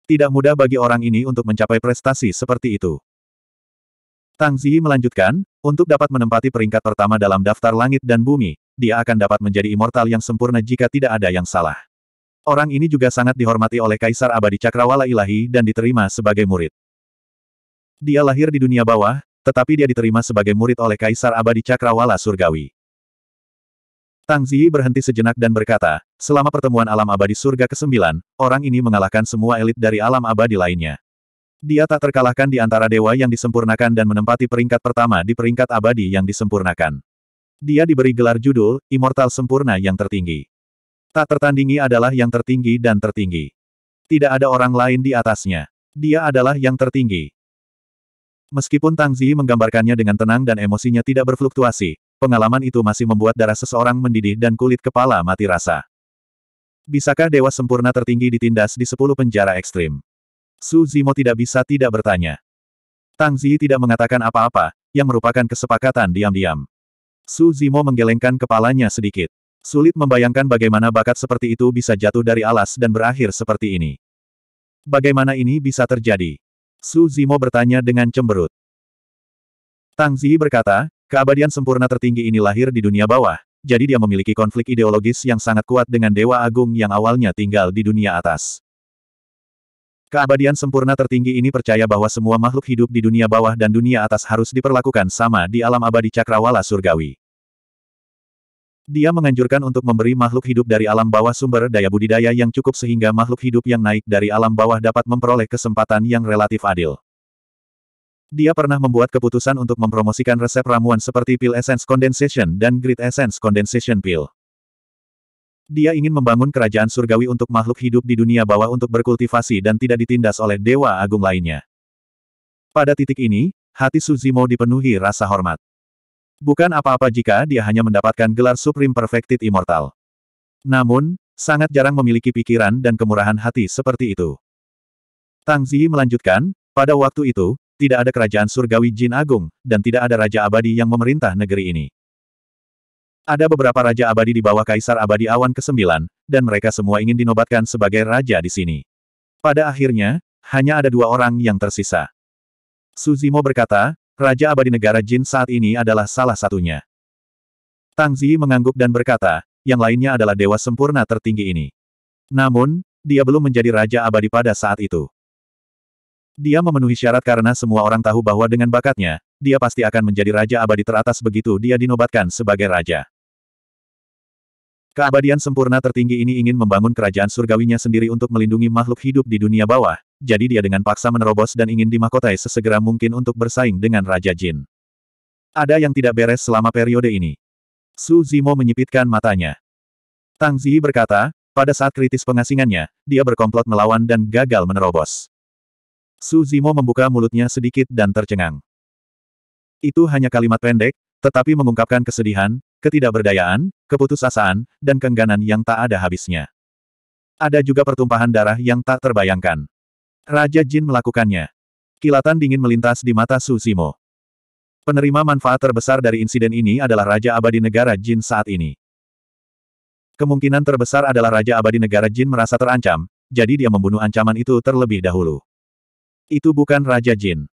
Tidak mudah bagi orang ini untuk mencapai prestasi seperti itu. Tang Zi melanjutkan, untuk dapat menempati peringkat pertama dalam daftar langit dan bumi, dia akan dapat menjadi immortal yang sempurna jika tidak ada yang salah. Orang ini juga sangat dihormati oleh Kaisar Abadi Cakrawala Ilahi dan diterima sebagai murid. Dia lahir di dunia bawah, tetapi dia diterima sebagai murid oleh Kaisar Abadi Cakrawala Surgawi. Tang Ziyi berhenti sejenak dan berkata, selama pertemuan alam abadi surga ke-9, orang ini mengalahkan semua elit dari alam abadi lainnya. Dia tak terkalahkan di antara dewa yang disempurnakan dan menempati peringkat pertama di peringkat abadi yang disempurnakan. Dia diberi gelar judul, Immortal Sempurna yang tertinggi. Tak tertandingi adalah yang tertinggi dan tertinggi. Tidak ada orang lain di atasnya. Dia adalah yang tertinggi. Meskipun Tang Ziyi menggambarkannya dengan tenang dan emosinya tidak berfluktuasi, Pengalaman itu masih membuat darah seseorang mendidih dan kulit kepala mati rasa. Bisakah dewa sempurna tertinggi ditindas di sepuluh penjara ekstrim? Su Zimo tidak bisa tidak bertanya. Tang Zi tidak mengatakan apa-apa, yang merupakan kesepakatan diam-diam. Su Zimo menggelengkan kepalanya sedikit. Sulit membayangkan bagaimana bakat seperti itu bisa jatuh dari alas dan berakhir seperti ini. Bagaimana ini bisa terjadi? Su Zimo bertanya dengan cemberut. Tang Zi berkata, Keabadian sempurna tertinggi ini lahir di dunia bawah, jadi dia memiliki konflik ideologis yang sangat kuat dengan Dewa Agung yang awalnya tinggal di dunia atas. Keabadian sempurna tertinggi ini percaya bahwa semua makhluk hidup di dunia bawah dan dunia atas harus diperlakukan sama di alam abadi cakrawala surgawi. Dia menganjurkan untuk memberi makhluk hidup dari alam bawah sumber daya budidaya yang cukup sehingga makhluk hidup yang naik dari alam bawah dapat memperoleh kesempatan yang relatif adil. Dia pernah membuat keputusan untuk mempromosikan resep ramuan seperti Pil Essence Condensation dan Grid Essence Condensation Pill. Dia ingin membangun kerajaan surgawi untuk makhluk hidup di dunia bawah untuk berkultivasi dan tidak ditindas oleh dewa agung lainnya. Pada titik ini, hati Suzimo dipenuhi rasa hormat. Bukan apa-apa jika dia hanya mendapatkan gelar Supreme Perfected Immortal. Namun, sangat jarang memiliki pikiran dan kemurahan hati seperti itu. Tang Zi melanjutkan, pada waktu itu, tidak ada kerajaan surgawi Jin Agung, dan tidak ada raja abadi yang memerintah negeri ini. Ada beberapa raja abadi di bawah Kaisar Abadi Awan ke-9, dan mereka semua ingin dinobatkan sebagai raja di sini. Pada akhirnya, hanya ada dua orang yang tersisa. Suzimo berkata, Raja Abadi Negara Jin saat ini adalah salah satunya. Tang Zi mengangguk dan berkata, yang lainnya adalah dewa sempurna tertinggi ini. Namun, dia belum menjadi Raja Abadi pada saat itu. Dia memenuhi syarat karena semua orang tahu bahwa dengan bakatnya, dia pasti akan menjadi raja abadi teratas begitu dia dinobatkan sebagai raja. Keabadian sempurna tertinggi ini ingin membangun kerajaan surgawinya sendiri untuk melindungi makhluk hidup di dunia bawah, jadi dia dengan paksa menerobos dan ingin dimahkotai sesegera mungkin untuk bersaing dengan Raja Jin. Ada yang tidak beres selama periode ini. Su Zimo menyipitkan matanya. Tang Zi berkata, pada saat kritis pengasingannya, dia berkomplot melawan dan gagal menerobos. Su Zimo membuka mulutnya sedikit dan tercengang. Itu hanya kalimat pendek, tetapi mengungkapkan kesedihan, ketidakberdayaan, keputusasaan, dan kengganan yang tak ada habisnya. Ada juga pertumpahan darah yang tak terbayangkan. Raja Jin melakukannya. Kilatan dingin melintas di mata Su Zimo. Penerima manfaat terbesar dari insiden ini adalah Raja Abadi Negara Jin saat ini. Kemungkinan terbesar adalah Raja Abadi Negara Jin merasa terancam, jadi dia membunuh ancaman itu terlebih dahulu. Itu bukan Raja Jin.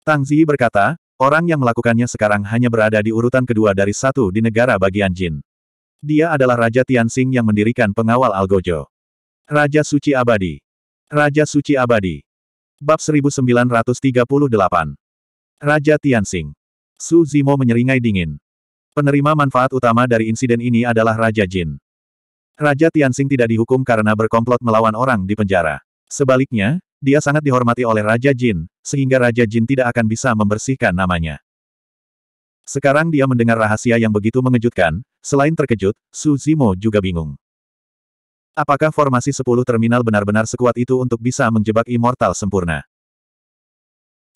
Tang Zi berkata, orang yang melakukannya sekarang hanya berada di urutan kedua dari satu di negara bagian Jin. Dia adalah Raja Tianxing yang mendirikan pengawal Algojo. Raja Suci Abadi. Raja Suci Abadi. Bab 1938. Raja Tianxing. Su Zimo menyeringai dingin. Penerima manfaat utama dari insiden ini adalah Raja Jin. Raja Tianxing tidak dihukum karena berkomplot melawan orang di penjara. Sebaliknya, dia sangat dihormati oleh Raja Jin, sehingga Raja Jin tidak akan bisa membersihkan namanya. Sekarang dia mendengar rahasia yang begitu mengejutkan, selain terkejut, Su Zimo juga bingung. Apakah formasi 10 terminal benar-benar sekuat itu untuk bisa menjebak immortal sempurna?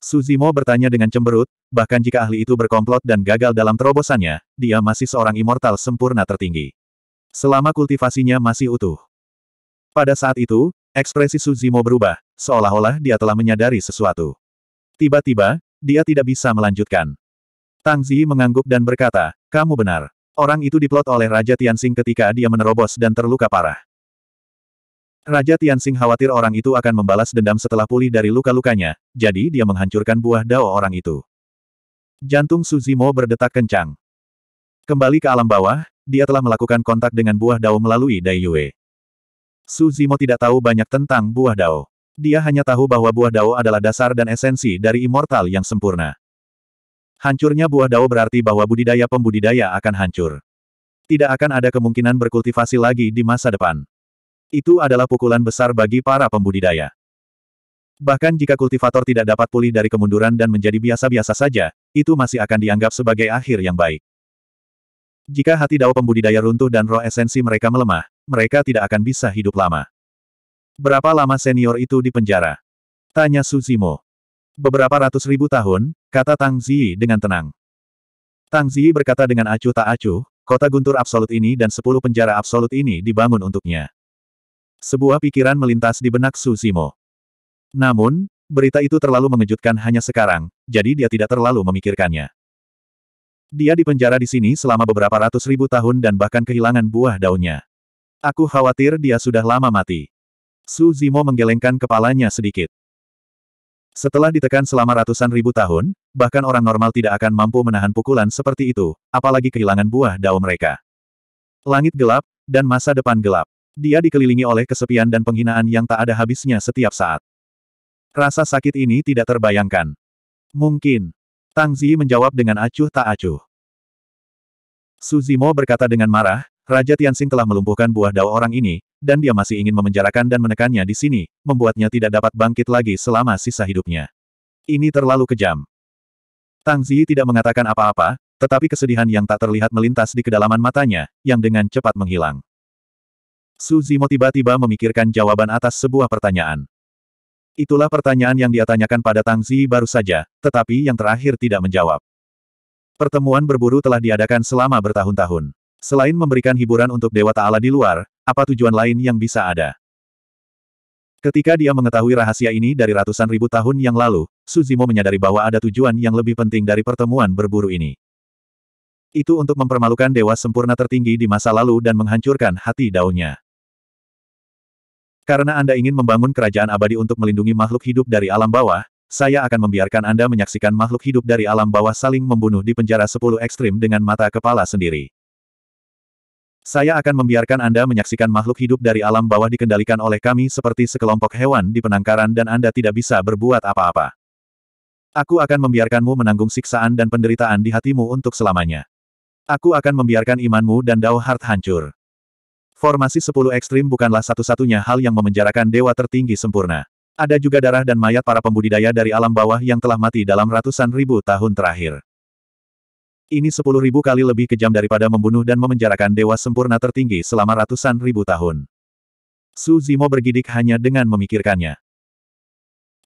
Su Zimo bertanya dengan cemberut, bahkan jika ahli itu berkomplot dan gagal dalam terobosannya, dia masih seorang immortal sempurna tertinggi. Selama kultivasinya masih utuh. Pada saat itu, Ekspresi Suzimo berubah, seolah-olah dia telah menyadari sesuatu. Tiba-tiba, dia tidak bisa melanjutkan. Tang Zi mengangguk dan berkata, kamu benar. Orang itu diplot oleh Raja Tianxing ketika dia menerobos dan terluka parah. Raja Tianxing khawatir orang itu akan membalas dendam setelah pulih dari luka-lukanya, jadi dia menghancurkan buah dao orang itu. Jantung Suzimo berdetak kencang. Kembali ke alam bawah, dia telah melakukan kontak dengan buah dao melalui Dai Yue. Su Zimo tidak tahu banyak tentang buah dao. Dia hanya tahu bahwa buah dao adalah dasar dan esensi dari immortal yang sempurna. Hancurnya buah dao berarti bahwa budidaya pembudidaya akan hancur. Tidak akan ada kemungkinan berkultivasi lagi di masa depan. Itu adalah pukulan besar bagi para pembudidaya. Bahkan jika kultivator tidak dapat pulih dari kemunduran dan menjadi biasa-biasa saja, itu masih akan dianggap sebagai akhir yang baik. Jika hati dao pembudidaya runtuh dan roh esensi mereka melemah, mereka tidak akan bisa hidup lama. Berapa lama senior itu di penjara? Tanya Suzimo. Beberapa ratus ribu tahun, kata Tang Zi dengan tenang. Tang Zi berkata dengan acuh tak acuh, kota guntur absolut ini dan sepuluh penjara absolut ini dibangun untuknya. Sebuah pikiran melintas di benak Suzimo. Namun, berita itu terlalu mengejutkan hanya sekarang, jadi dia tidak terlalu memikirkannya. Dia dipenjara di sini selama beberapa ratus ribu tahun dan bahkan kehilangan buah daunnya. Aku khawatir dia sudah lama mati. Su Zimo menggelengkan kepalanya sedikit. Setelah ditekan selama ratusan ribu tahun, bahkan orang normal tidak akan mampu menahan pukulan seperti itu, apalagi kehilangan buah daun mereka. Langit gelap, dan masa depan gelap. Dia dikelilingi oleh kesepian dan penghinaan yang tak ada habisnya setiap saat. Rasa sakit ini tidak terbayangkan. Mungkin, Tang Zi menjawab dengan acuh tak acuh. Su Zimo berkata dengan marah, Raja Tianxing telah melumpuhkan buah dao orang ini, dan dia masih ingin memenjarakan dan menekannya di sini, membuatnya tidak dapat bangkit lagi selama sisa hidupnya. Ini terlalu kejam. Tang Zi tidak mengatakan apa-apa, tetapi kesedihan yang tak terlihat melintas di kedalaman matanya, yang dengan cepat menghilang. Su Zimo tiba-tiba memikirkan jawaban atas sebuah pertanyaan. Itulah pertanyaan yang dia tanyakan pada Tang Zi baru saja, tetapi yang terakhir tidak menjawab. Pertemuan berburu telah diadakan selama bertahun-tahun. Selain memberikan hiburan untuk Dewa Ta'ala di luar, apa tujuan lain yang bisa ada? Ketika dia mengetahui rahasia ini dari ratusan ribu tahun yang lalu, Suzimo menyadari bahwa ada tujuan yang lebih penting dari pertemuan berburu ini. Itu untuk mempermalukan dewa sempurna tertinggi di masa lalu dan menghancurkan hati daunnya. Karena Anda ingin membangun kerajaan abadi untuk melindungi makhluk hidup dari alam bawah, saya akan membiarkan Anda menyaksikan makhluk hidup dari alam bawah saling membunuh di penjara 10 ekstrim dengan mata kepala sendiri. Saya akan membiarkan Anda menyaksikan makhluk hidup dari alam bawah dikendalikan oleh kami seperti sekelompok hewan di penangkaran dan Anda tidak bisa berbuat apa-apa. Aku akan membiarkanmu menanggung siksaan dan penderitaan di hatimu untuk selamanya. Aku akan membiarkan imanmu dan Dao Heart hancur. Formasi 10 ekstrim bukanlah satu-satunya hal yang memenjarakan dewa tertinggi sempurna. Ada juga darah dan mayat para pembudidaya dari alam bawah yang telah mati dalam ratusan ribu tahun terakhir. Ini sepuluh ribu kali lebih kejam daripada membunuh dan memenjarakan dewa sempurna tertinggi selama ratusan ribu tahun. Su Zimo bergidik hanya dengan memikirkannya.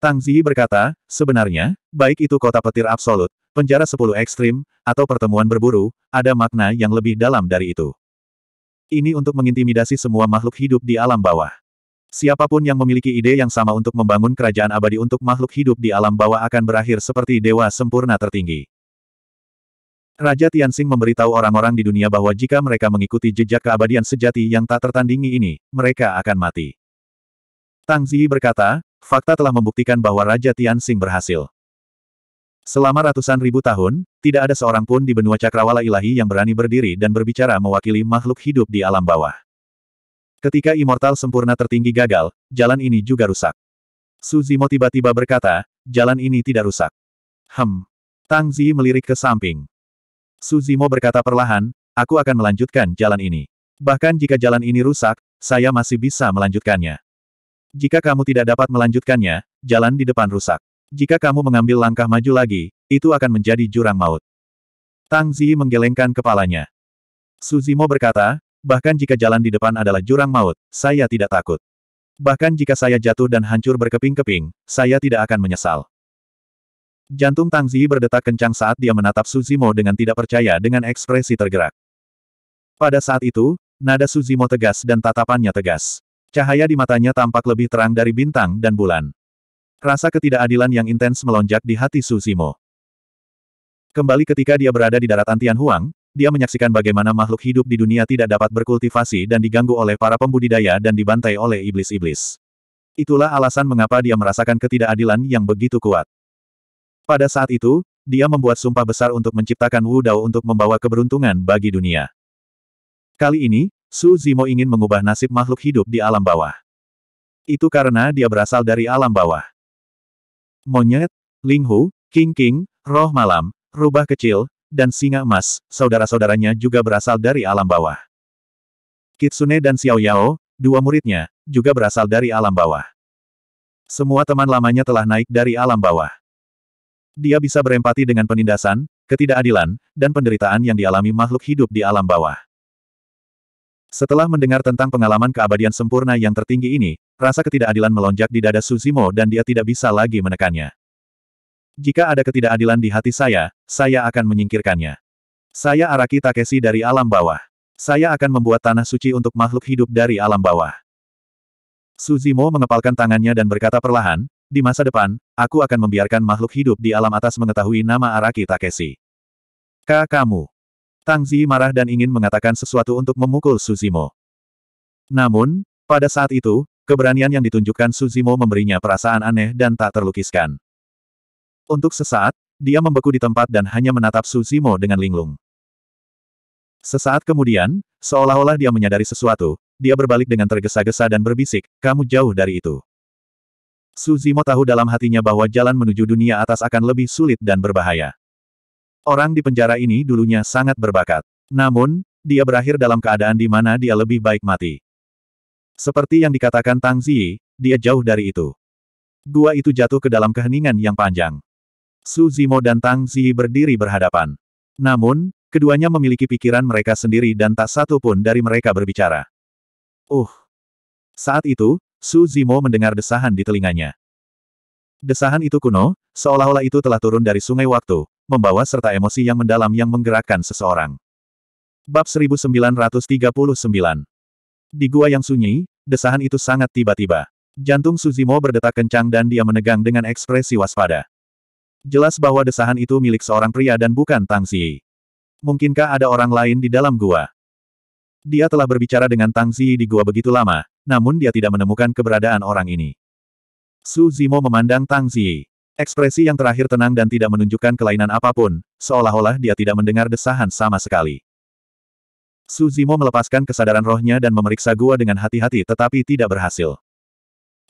Tang Zi berkata, sebenarnya, baik itu kota petir absolut, penjara sepuluh ekstrim, atau pertemuan berburu, ada makna yang lebih dalam dari itu. Ini untuk mengintimidasi semua makhluk hidup di alam bawah. Siapa pun yang memiliki ide yang sama untuk membangun kerajaan abadi untuk makhluk hidup di alam bawah akan berakhir seperti dewa sempurna tertinggi. Raja Tianxing memberitahu orang-orang di dunia bahwa jika mereka mengikuti jejak keabadian sejati yang tak tertandingi ini, mereka akan mati. Tang Zi berkata, fakta telah membuktikan bahwa Raja Tianxing berhasil. Selama ratusan ribu tahun, tidak ada seorang pun di benua cakrawala ilahi yang berani berdiri dan berbicara mewakili makhluk hidup di alam bawah. Ketika immortal sempurna tertinggi gagal, jalan ini juga rusak. Su Zimo tiba-tiba berkata, jalan ini tidak rusak. Hem. Tang Zi melirik ke samping. Su Zimo berkata perlahan, aku akan melanjutkan jalan ini. Bahkan jika jalan ini rusak, saya masih bisa melanjutkannya. Jika kamu tidak dapat melanjutkannya, jalan di depan rusak. Jika kamu mengambil langkah maju lagi, itu akan menjadi jurang maut. Tang Zi menggelengkan kepalanya. Su Zimo berkata, Bahkan jika jalan di depan adalah jurang maut, saya tidak takut. Bahkan jika saya jatuh dan hancur berkeping-keping, saya tidak akan menyesal. Jantung Tang Zi berdetak kencang saat dia menatap Suzimo dengan tidak percaya dengan ekspresi tergerak. Pada saat itu, nada Suzimo tegas dan tatapannya tegas. Cahaya di matanya tampak lebih terang dari bintang dan bulan. Rasa ketidakadilan yang intens melonjak di hati Suzimo. Kembali ketika dia berada di daratan Tian Huang, dia menyaksikan bagaimana makhluk hidup di dunia tidak dapat berkultivasi dan diganggu oleh para pembudidaya dan dibantai oleh iblis-iblis. Itulah alasan mengapa dia merasakan ketidakadilan yang begitu kuat. Pada saat itu, dia membuat sumpah besar untuk menciptakan Wu Dao untuk membawa keberuntungan bagi dunia. Kali ini, Su Zimo ingin mengubah nasib makhluk hidup di alam bawah. Itu karena dia berasal dari alam bawah. Monyet, Ling Hu, King King, roh malam, rubah kecil, dan singa emas, saudara-saudaranya juga berasal dari alam bawah. Kitsune dan Xiao Yao, dua muridnya, juga berasal dari alam bawah. Semua teman lamanya telah naik dari alam bawah. Dia bisa berempati dengan penindasan, ketidakadilan, dan penderitaan yang dialami makhluk hidup di alam bawah. Setelah mendengar tentang pengalaman keabadian sempurna yang tertinggi ini, rasa ketidakadilan melonjak di dada Suzimo dan dia tidak bisa lagi menekannya. Jika ada ketidakadilan di hati saya, saya akan menyingkirkannya. Saya Araki Takeshi dari alam bawah. Saya akan membuat tanah suci untuk makhluk hidup dari alam bawah. Suzimo mengepalkan tangannya dan berkata perlahan, di masa depan, aku akan membiarkan makhluk hidup di alam atas mengetahui nama Araki Takeshi. Ka kamu. Tang Zi marah dan ingin mengatakan sesuatu untuk memukul Suzimo. Namun, pada saat itu, keberanian yang ditunjukkan Suzimo memberinya perasaan aneh dan tak terlukiskan. Untuk sesaat, dia membeku di tempat dan hanya menatap Su Zimo dengan linglung. Sesaat kemudian, seolah-olah dia menyadari sesuatu, dia berbalik dengan tergesa-gesa dan berbisik, kamu jauh dari itu. Su Zimo tahu dalam hatinya bahwa jalan menuju dunia atas akan lebih sulit dan berbahaya. Orang di penjara ini dulunya sangat berbakat. Namun, dia berakhir dalam keadaan di mana dia lebih baik mati. Seperti yang dikatakan Tang Ziyi, dia jauh dari itu. Gua itu jatuh ke dalam keheningan yang panjang. Su Zimo dan Tang Zi berdiri berhadapan. Namun, keduanya memiliki pikiran mereka sendiri dan tak satu pun dari mereka berbicara. Uh! Saat itu, Su Zimo mendengar desahan di telinganya. Desahan itu kuno, seolah-olah itu telah turun dari sungai waktu, membawa serta emosi yang mendalam yang menggerakkan seseorang. Bab 1939 Di gua yang sunyi, desahan itu sangat tiba-tiba. Jantung Suzimo berdetak kencang dan dia menegang dengan ekspresi waspada. Jelas bahwa desahan itu milik seorang pria dan bukan Tang Ziyi. Mungkinkah ada orang lain di dalam gua? Dia telah berbicara dengan Tang Ziyi di gua begitu lama, namun dia tidak menemukan keberadaan orang ini. Su Zimo memandang Tang Ziyi. Ekspresi yang terakhir tenang dan tidak menunjukkan kelainan apa pun, seolah-olah dia tidak mendengar desahan sama sekali. Su Zimo melepaskan kesadaran rohnya dan memeriksa gua dengan hati-hati tetapi tidak berhasil.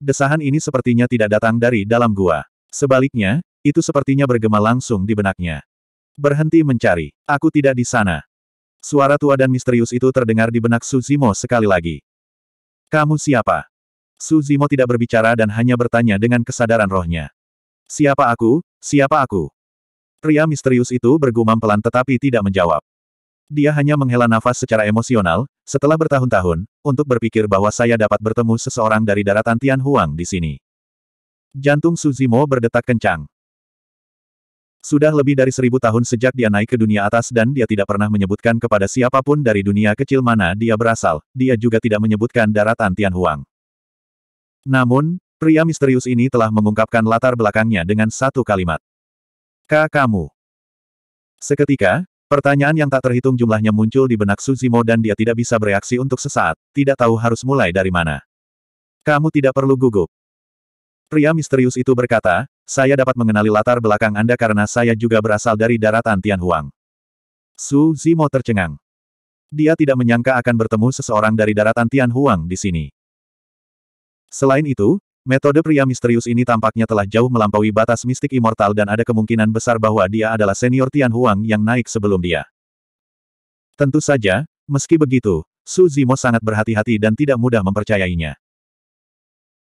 Desahan ini sepertinya tidak datang dari dalam gua. Sebaliknya, itu sepertinya bergema langsung di benaknya. Berhenti mencari. Aku tidak di sana. Suara tua dan misterius itu terdengar di benak Suzimo sekali lagi. Kamu siapa? Suzimo tidak berbicara dan hanya bertanya dengan kesadaran rohnya. Siapa aku? Siapa aku? Pria misterius itu bergumam pelan tetapi tidak menjawab. Dia hanya menghela nafas secara emosional, setelah bertahun-tahun, untuk berpikir bahwa saya dapat bertemu seseorang dari daratan Tian Huang di sini. Jantung Suzimo berdetak kencang. Sudah lebih dari seribu tahun sejak dia naik ke dunia atas dan dia tidak pernah menyebutkan kepada siapa pun dari dunia kecil mana dia berasal, dia juga tidak menyebutkan daratan Tian Huang. Namun, pria misterius ini telah mengungkapkan latar belakangnya dengan satu kalimat. Kakakmu. Seketika, pertanyaan yang tak terhitung jumlahnya muncul di benak Suzimo dan dia tidak bisa bereaksi untuk sesaat, tidak tahu harus mulai dari mana. Kamu tidak perlu gugup. Pria misterius itu berkata, saya dapat mengenali latar belakang Anda karena saya juga berasal dari daratan Tianhuang. Su Zimo tercengang. Dia tidak menyangka akan bertemu seseorang dari daratan Tianhuang di sini. Selain itu, metode pria misterius ini tampaknya telah jauh melampaui batas mistik immortal dan ada kemungkinan besar bahwa dia adalah senior Tianhuang yang naik sebelum dia. Tentu saja, meski begitu, Su Zimo sangat berhati-hati dan tidak mudah mempercayainya.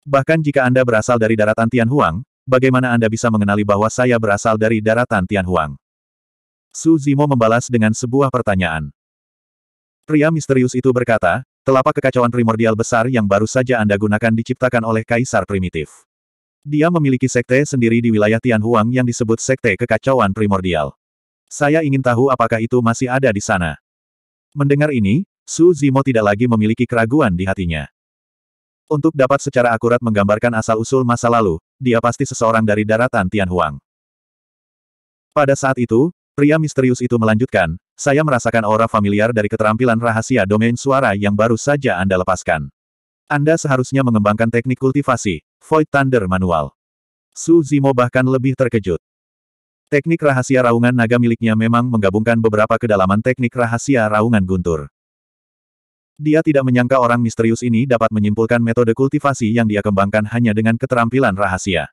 Bahkan jika Anda berasal dari daratan Tianhuang, bagaimana Anda bisa mengenali bahwa saya berasal dari daratan Tianhuang? Su Zimo membalas dengan sebuah pertanyaan. Pria misterius itu berkata, telapak kekacauan primordial besar yang baru saja Anda gunakan diciptakan oleh Kaisar Primitif. Dia memiliki sekte sendiri di wilayah Tianhuang yang disebut Sekte Kekacauan Primordial. Saya ingin tahu apakah itu masih ada di sana. Mendengar ini, Su Zimo tidak lagi memiliki keraguan di hatinya. Untuk dapat secara akurat menggambarkan asal-usul masa lalu, dia pasti seseorang dari daratan Tianhuang. Pada saat itu, pria misterius itu melanjutkan, saya merasakan aura familiar dari keterampilan rahasia domain suara yang baru saja Anda lepaskan. Anda seharusnya mengembangkan teknik kultivasi, Void Thunder manual. Su Zimo bahkan lebih terkejut. Teknik rahasia raungan naga miliknya memang menggabungkan beberapa kedalaman teknik rahasia raungan guntur. Dia tidak menyangka orang misterius ini dapat menyimpulkan metode kultivasi yang dia kembangkan hanya dengan keterampilan rahasia.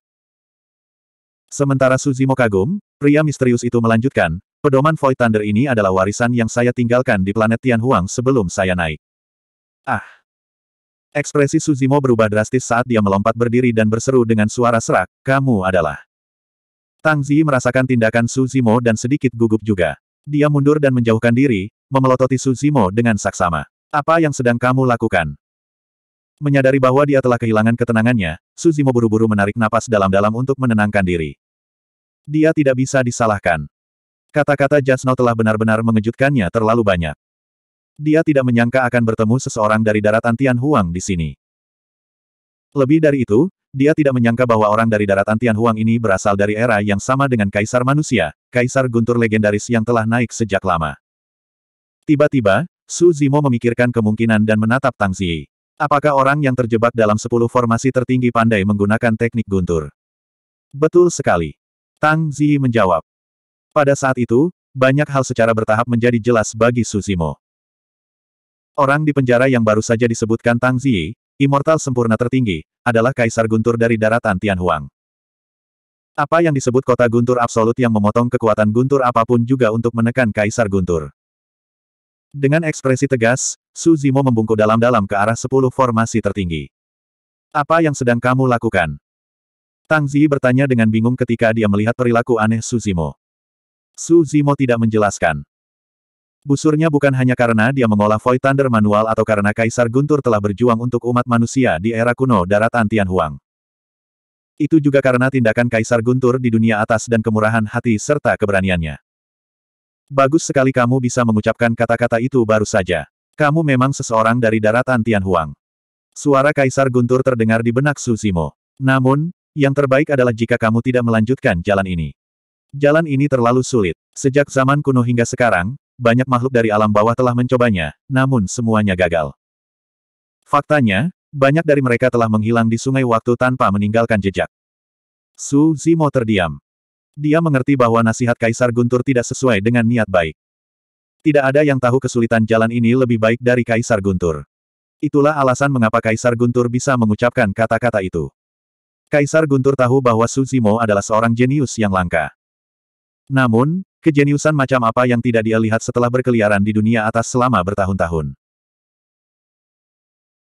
Sementara Suzimo kagum, pria misterius itu melanjutkan, pedoman Void Thunder ini adalah warisan yang saya tinggalkan di planet Tianhuang sebelum saya naik. Ah! Ekspresi Suzimo berubah drastis saat dia melompat berdiri dan berseru dengan suara serak, kamu adalah. Tang Zi merasakan tindakan Suzimo dan sedikit gugup juga. Dia mundur dan menjauhkan diri, memelototi Suzimo dengan saksama. Apa yang sedang kamu lakukan? Menyadari bahwa dia telah kehilangan ketenangannya, Suzimo buru-buru menarik napas dalam-dalam untuk menenangkan diri. Dia tidak bisa disalahkan. Kata-kata Jasno telah benar-benar mengejutkannya terlalu banyak. Dia tidak menyangka akan bertemu seseorang dari daratan Tianhuang di sini. Lebih dari itu, dia tidak menyangka bahwa orang dari daratan Tianhuang ini berasal dari era yang sama dengan Kaisar Manusia, Kaisar Guntur legendaris yang telah naik sejak lama. Tiba-tiba, Su Zimo memikirkan kemungkinan dan menatap Tang Ziyi. Apakah orang yang terjebak dalam sepuluh formasi tertinggi pandai menggunakan teknik guntur? Betul sekali. Tang Ziyi menjawab. Pada saat itu, banyak hal secara bertahap menjadi jelas bagi Su Zimo. Orang di penjara yang baru saja disebutkan Tang Ziyi, immortal sempurna tertinggi, adalah Kaisar Guntur dari daratan Tianhuang. Apa yang disebut kota Guntur absolut yang memotong kekuatan Guntur apa pun juga untuk menekan Kaisar Guntur. Dengan ekspresi tegas, Su Zimo membungkuk dalam-dalam ke arah sepuluh formasi tertinggi. Apa yang sedang kamu lakukan? Tang Zi bertanya dengan bingung ketika dia melihat perilaku aneh Su Zimo. Su Zimo tidak menjelaskan. Busurnya bukan hanya karena dia mengolah Void Thunder manual atau karena Kaisar Guntur telah berjuang untuk umat manusia di era kuno daratan Tianhuang. Itu juga karena tindakan Kaisar Guntur di dunia atas dan kemurahan hati serta keberaniannya. Bagus sekali kamu bisa mengucapkan kata-kata itu baru saja. Kamu memang seseorang dari daratan Tian Huang. Suara Kaisar Guntur terdengar di benak Su Zimo. Namun, yang terbaik adalah jika kamu tidak melanjutkan jalan ini. Jalan ini terlalu sulit. Sejak zaman kuno hingga sekarang, banyak makhluk dari alam bawah telah mencobanya, namun semuanya gagal. Faktanya, banyak dari mereka telah menghilang di sungai waktu tanpa meninggalkan jejak. Su Zimo terdiam. Dia mengerti bahwa nasihat Kaisar Guntur tidak sesuai dengan niat baik. Tidak ada yang tahu kesulitan jalan ini lebih baik dari Kaisar Guntur. Itulah alasan mengapa Kaisar Guntur bisa mengucapkan kata-kata itu. Kaisar Guntur tahu bahwa Su Zimo adalah seorang jenius yang langka. Namun, kejeniusan macam apa yang tidak dia lihat setelah berkeliaran di dunia atas selama bertahun-tahun.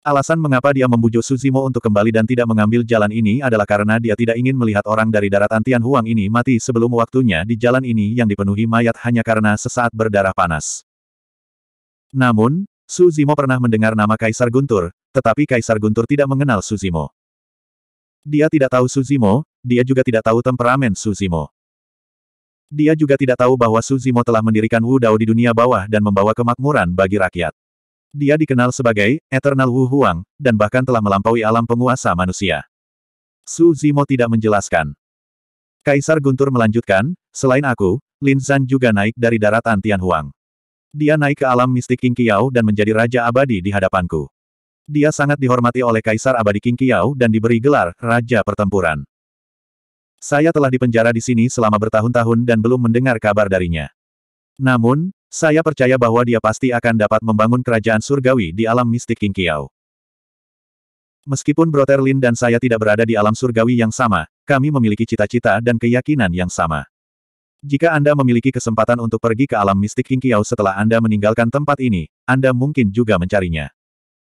Alasan mengapa dia membujuk Suzimo untuk kembali dan tidak mengambil jalan ini adalah karena dia tidak ingin melihat orang dari daratan Tian Huang ini mati sebelum waktunya di jalan ini yang dipenuhi mayat hanya karena sesaat berdarah panas. Namun, Suzimo pernah mendengar nama Kaisar Guntur, tetapi Kaisar Guntur tidak mengenal Suzimo. Dia tidak tahu Suzimo, dia juga tidak tahu temperamen Suzimo. Dia juga tidak tahu bahwa Suzimo telah mendirikan Wu Dao di dunia bawah dan membawa kemakmuran bagi rakyat. Dia dikenal sebagai Eternal Wu Huang, dan bahkan telah melampaui alam penguasa manusia. Su Zimo tidak menjelaskan. Kaisar Guntur melanjutkan, selain aku, Lin Zan juga naik dari daratan Tian Huang. Dia naik ke alam mistik King Qiao dan menjadi raja abadi di hadapanku. Dia sangat dihormati oleh Kaisar Abadi King Qiao dan diberi gelar Raja Pertempuran. Saya telah dipenjara di sini selama bertahun-tahun dan belum mendengar kabar darinya. Namun, saya percaya bahwa dia pasti akan dapat membangun kerajaan surgawi di alam mistik King Kiao. Meskipun Broterlin dan saya tidak berada di alam surgawi yang sama, kami memiliki cita-cita dan keyakinan yang sama. Jika Anda memiliki kesempatan untuk pergi ke alam mistik King Kiao setelah Anda meninggalkan tempat ini, Anda mungkin juga mencarinya.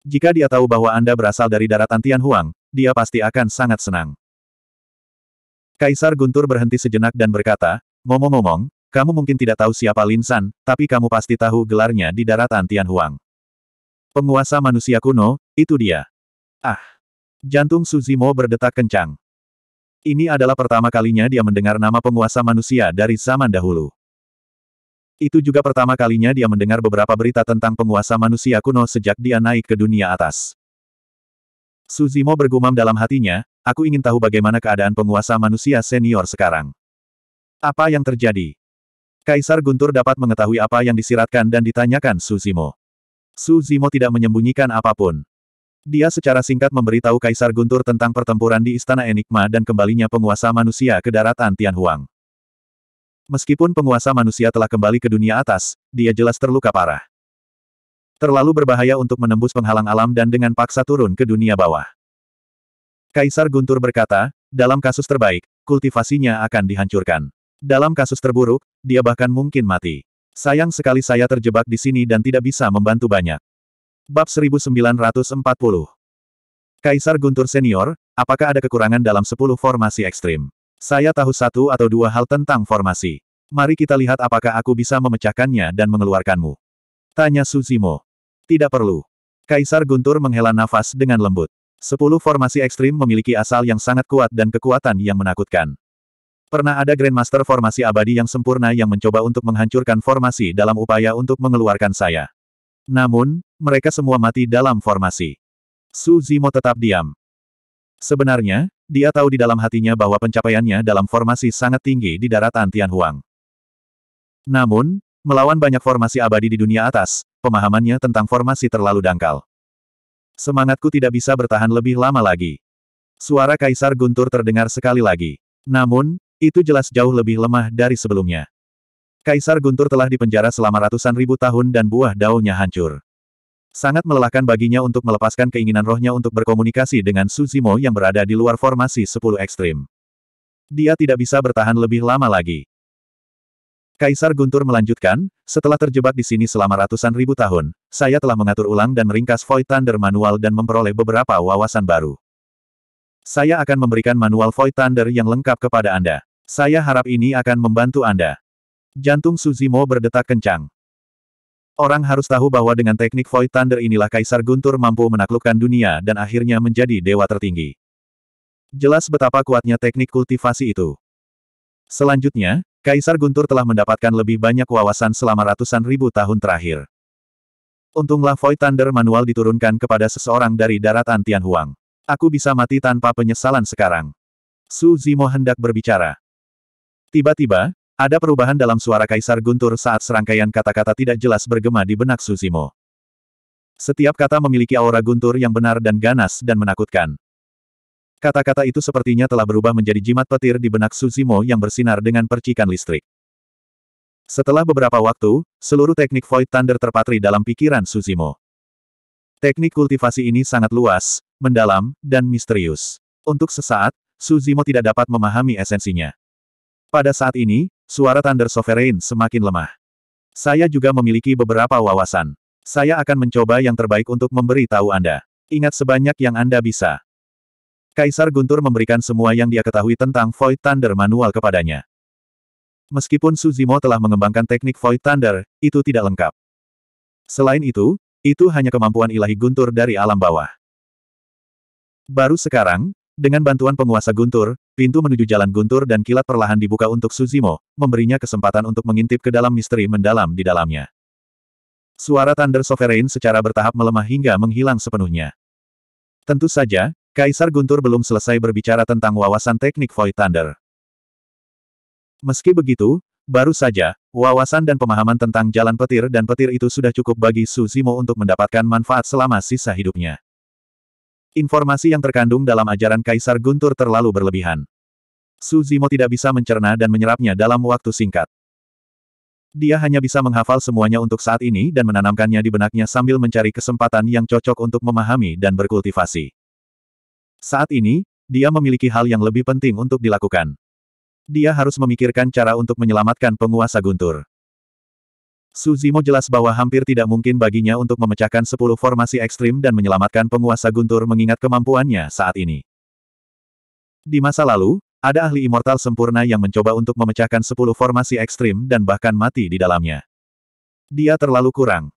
Jika dia tahu bahwa Anda berasal dari daratan Tian Huang, dia pasti akan sangat senang. Kaisar Guntur berhenti sejenak dan berkata, ngomong-ngomong, kamu mungkin tidak tahu siapa Lin San, tapi kamu pasti tahu gelarnya di daratan Tian Huang. Penguasa manusia kuno, itu dia. Ah! Jantung Suzimo berdetak kencang. Ini adalah pertama kalinya dia mendengar nama penguasa manusia dari zaman dahulu. Itu juga pertama kalinya dia mendengar beberapa berita tentang penguasa manusia kuno sejak dia naik ke dunia atas. Suzimo bergumam dalam hatinya, aku ingin tahu bagaimana keadaan penguasa manusia senior sekarang. Apa yang terjadi? Kaisar Guntur dapat mengetahui apa yang disiratkan dan ditanyakan Su Zimo. Su Zimo tidak menyembunyikan apa pun. Dia secara singkat memberitahu Kaisar Guntur tentang pertempuran di Istana Enigma dan kembalinya penguasa manusia ke daratan Tian Huang. Meskipun penguasa manusia telah kembali ke dunia atas, dia jelas terluka parah. Terlalu berbahaya untuk menembus penghalang alam dan dengan paksa turun ke dunia bawah. Kaisar Guntur berkata, dalam kasus terbaik, kultivasinya akan dihancurkan. Dalam kasus terburuk, dia bahkan mungkin mati. Sayang sekali saya terjebak di sini dan tidak bisa membantu banyak. Bab 1940 Kaisar Guntur Senior, apakah ada kekurangan dalam 10 formasi ekstrim? Saya tahu satu atau dua hal tentang formasi. Mari kita lihat apakah aku bisa memecahkannya dan mengeluarkanmu. Tanya Suzimo. Tidak perlu. Kaisar Guntur menghela nafas dengan lembut. Sepuluh formasi ekstrim memiliki asal yang sangat kuat dan kekuatan yang menakutkan. Pernah ada Grandmaster formasi abadi yang sempurna yang mencoba untuk menghancurkan formasi dalam upaya untuk mengeluarkan saya. Namun, mereka semua mati dalam formasi. Su Zimo tetap diam. Sebenarnya, dia tahu di dalam hatinya bahwa pencapaiannya dalam formasi sangat tinggi di daratan Tian Huang. Namun, melawan banyak formasi abadi di dunia atas, pemahamannya tentang formasi terlalu dangkal. Semangatku tidak bisa bertahan lebih lama lagi. Suara Kaisar Guntur terdengar sekali lagi. Namun, itu jelas jauh lebih lemah dari sebelumnya. Kaisar Guntur telah dipenjara selama ratusan ribu tahun dan buah daunnya hancur. Sangat melelahkan baginya untuk melepaskan keinginan rohnya untuk berkomunikasi dengan Suzimo yang berada di luar formasi 10 ekstrim. Dia tidak bisa bertahan lebih lama lagi. Kaisar Guntur melanjutkan, setelah terjebak di sini selama ratusan ribu tahun, saya telah mengatur ulang dan meringkas Void Thunder manual dan memperoleh beberapa wawasan baru. Saya akan memberikan manual Void Thunder yang lengkap kepada Anda. Saya harap ini akan membantu Anda. Jantung Suzimo berdetak kencang. Orang harus tahu bahwa dengan teknik Void Thunder inilah Kaisar Guntur mampu menaklukkan dunia dan akhirnya menjadi dewa tertinggi. Jelas betapa kuatnya teknik kultivasi itu. Selanjutnya, Kaisar Guntur telah mendapatkan lebih banyak wawasan selama ratusan ribu tahun terakhir. Untunglah Void Thunder manual diturunkan kepada seseorang dari daratan Tianhuang. Aku bisa mati tanpa penyesalan sekarang. Su Zimo hendak berbicara. Tiba-tiba, ada perubahan dalam suara Kaisar Guntur saat serangkaian kata-kata tidak jelas bergema di benak Su Zimo. Setiap kata memiliki aura guntur yang benar dan ganas dan menakutkan. Kata-kata itu sepertinya telah berubah menjadi jimat petir di benak Suzimo yang bersinar dengan percikan listrik. Setelah beberapa waktu, seluruh teknik Void Thunder terpatri dalam pikiran Suzimo. Teknik kultivasi ini sangat luas, mendalam, dan misterius. Untuk sesaat, Suzimo tidak dapat memahami esensinya. Pada saat ini, suara Thunder Sovereign semakin lemah. Saya juga memiliki beberapa wawasan. Saya akan mencoba yang terbaik untuk memberi tahu Anda. Ingat sebanyak yang Anda bisa. Kaisar Guntur memberikan semua yang dia ketahui tentang Void Thunder manual kepadanya. Meskipun Suzimo telah mengembangkan teknik Void Thunder, itu tidak lengkap. Selain itu, itu hanya kemampuan ilahi Guntur dari alam bawah. Baru sekarang, dengan bantuan penguasa Guntur, pintu menuju jalan Guntur dan kilat perlahan dibuka untuk Suzimo, memberinya kesempatan untuk mengintip ke dalam misteri mendalam di dalamnya. Suara Thunder Sovereign secara bertahap melemah hingga menghilang sepenuhnya. Tentu saja, Kaisar Guntur belum selesai berbicara tentang wawasan teknik Void Thunder. Meski begitu, baru saja, wawasan dan pemahaman tentang jalan petir dan petir itu sudah cukup bagi Su Zimo untuk mendapatkan manfaat selama sisa hidupnya. Informasi yang terkandung dalam ajaran Kaisar Guntur terlalu berlebihan. Su Zimo tidak bisa mencerna dan menyerapnya dalam waktu singkat. Dia hanya bisa menghafal semuanya untuk saat ini dan menanamkannya di benaknya sambil mencari kesempatan yang cocok untuk memahami dan berkultivasi. Saat ini, dia memiliki hal yang lebih penting untuk dilakukan. Dia harus memikirkan cara untuk menyelamatkan penguasa Guntur. Suzimo jelas bahwa hampir tidak mungkin baginya untuk memecahkan sepuluh formasi ekstrim dan menyelamatkan penguasa Guntur mengingat kemampuannya saat ini. Di masa lalu, ada ahli immortal sempurna yang mencoba untuk memecahkan sepuluh formasi ekstrim dan bahkan mati di dalamnya. Dia terlalu kurang.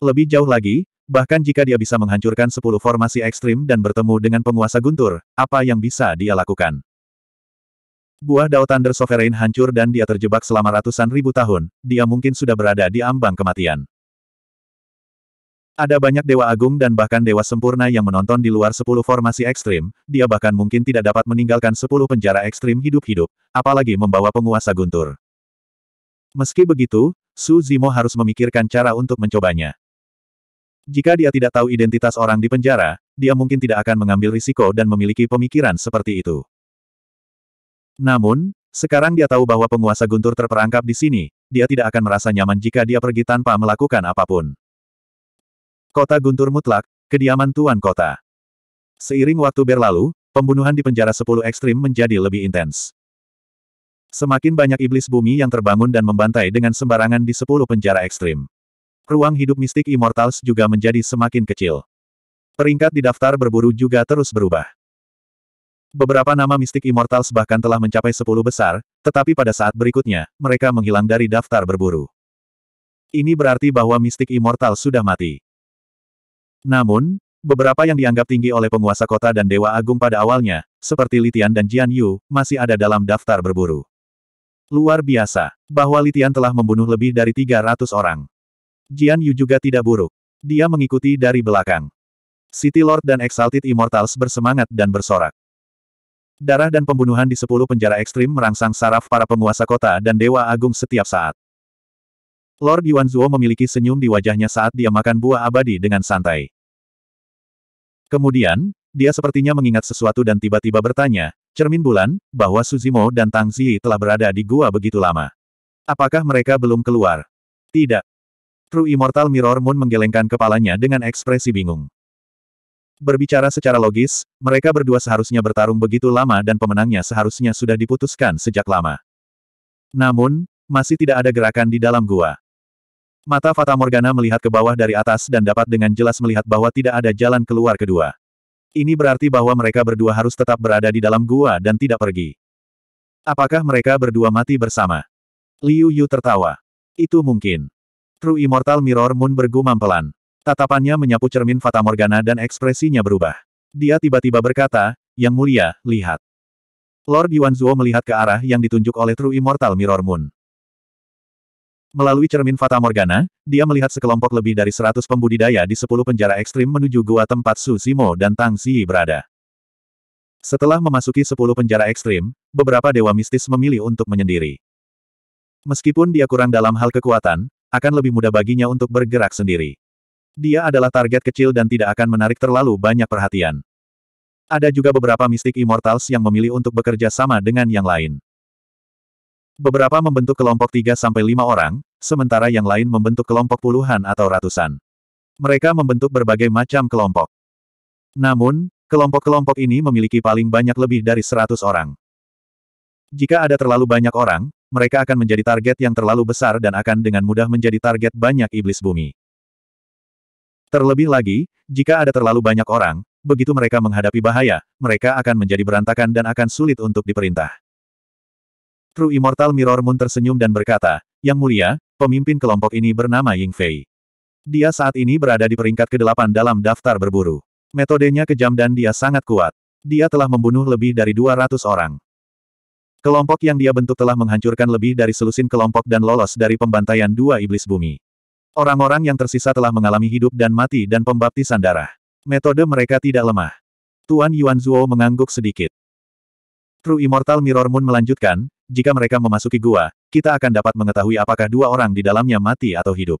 Lebih jauh lagi, Bahkan jika dia bisa menghancurkan 10 formasi ekstrim dan bertemu dengan penguasa guntur, apa yang bisa dia lakukan? Buah Dao Thunder Sovereign hancur dan dia terjebak selama ratusan ribu tahun, dia mungkin sudah berada di ambang kematian. Ada banyak dewa agung dan bahkan dewa sempurna yang menonton di luar 10 formasi ekstrim, dia bahkan mungkin tidak dapat meninggalkan 10 penjara ekstrim hidup-hidup, apalagi membawa penguasa guntur. Meski begitu, Su Zimo harus memikirkan cara untuk mencobanya. Jika dia tidak tahu identitas orang di penjara, dia mungkin tidak akan mengambil risiko dan memiliki pemikiran seperti itu. Namun, sekarang dia tahu bahwa penguasa guntur terperangkap di sini, dia tidak akan merasa nyaman jika dia pergi tanpa melakukan apa pun. Kota Guntur Mutlak, kediaman Tuan Kota. Seiring waktu berlalu, pembunuhan di penjara 10 ekstrim menjadi lebih intens. Semakin banyak iblis bumi yang terbangun dan membantai dengan sembarangan di 10 penjara ekstrim ruang hidup mistik Immortals juga menjadi semakin kecil. Peringkat di daftar berburu juga terus berubah. Beberapa nama mistik Immortals bahkan telah mencapai 10 besar, tetapi pada saat berikutnya, mereka menghilang dari daftar berburu. Ini berarti bahwa mistik Immortal sudah mati. Namun, beberapa yang dianggap tinggi oleh penguasa kota dan Dewa Agung pada awalnya, seperti Litian dan Jian Yu, masih ada dalam daftar berburu. Luar biasa, bahwa Litian telah membunuh lebih dari 300 orang. Jian Yu juga tidak buruk. Dia mengikuti dari belakang. City Lord dan Exalted Immortals bersemangat dan bersorak. Darah dan pembunuhan di sepuluh penjara ekstrim merangsang saraf para penguasa kota dan Dewa Agung setiap saat. Lord Yuan Zuo memiliki senyum di wajahnya saat dia makan buah abadi dengan santai. Kemudian, dia sepertinya mengingat sesuatu dan tiba-tiba bertanya, cermin bulan, bahwa Suzimo dan Tang Ziyi telah berada di gua begitu lama. Apakah mereka belum keluar? Tidak. True Immortal Mirror Moon menggelengkan kepalanya dengan ekspresi bingung. Berbicara secara logis, mereka berdua seharusnya bertarung begitu lama dan pemenangnya seharusnya sudah diputuskan sejak lama. Namun, masih tidak ada gerakan di dalam gua. Mata Fata Morgana melihat ke bawah dari atas dan dapat dengan jelas melihat bahwa tidak ada jalan keluar kedua. Ini berarti bahwa mereka berdua harus tetap berada di dalam gua dan tidak pergi. Apakah mereka berdua mati bersama? Liu Yu tertawa. Itu mungkin. True Immortal Mirror Moon bergumam pelan. Tatapannya menyapu cermin Fata Morgana dan ekspresinya berubah. Dia tiba-tiba berkata, Yang Mulia, lihat. Lord Yuan Zuo melihat ke arah yang ditunjuk oleh True Immortal Mirror Moon. Melalui cermin Fata Morgana, dia melihat sekelompok lebih dari seratus pembudidaya di sepuluh penjara ekstrim menuju gua tempat Su Zimo dan Tang Ziyi berada. Setelah memasuki sepuluh penjara ekstrim, beberapa dewa mistis memilih untuk menyendiri. Meskipun dia kurang dalam hal kekuatan, akan lebih mudah baginya untuk bergerak sendiri. Dia adalah target kecil dan tidak akan menarik terlalu banyak perhatian. Ada juga beberapa mistik immortals yang memilih untuk bekerja sama dengan yang lain. Beberapa membentuk kelompok 3-5 orang, sementara yang lain membentuk kelompok puluhan atau ratusan. Mereka membentuk berbagai macam kelompok. Namun, kelompok-kelompok ini memiliki paling banyak lebih dari 100 orang. Jika ada terlalu banyak orang, mereka akan menjadi target yang terlalu besar dan akan dengan mudah menjadi target banyak iblis bumi. Terlebih lagi, jika ada terlalu banyak orang, begitu mereka menghadapi bahaya, mereka akan menjadi berantakan dan akan sulit untuk diperintah. True Immortal Mirror Moon tersenyum dan berkata, Yang mulia, pemimpin kelompok ini bernama Ying Fei. Dia saat ini berada di peringkat ke-8 dalam daftar berburu. Metodenya kejam dan dia sangat kuat. Dia telah membunuh lebih dari 200 orang. Kelompok yang dia bentuk telah menghancurkan lebih dari selusin kelompok dan lolos dari pembantaian dua iblis bumi. Orang-orang yang tersisa telah mengalami hidup dan mati dan pembaptisan darah. Metode mereka tidak lemah. Tuan Yuan Zuo mengangguk sedikit. True Immortal Mirror Moon melanjutkan, jika mereka memasuki gua, kita akan dapat mengetahui apakah dua orang di dalamnya mati atau hidup.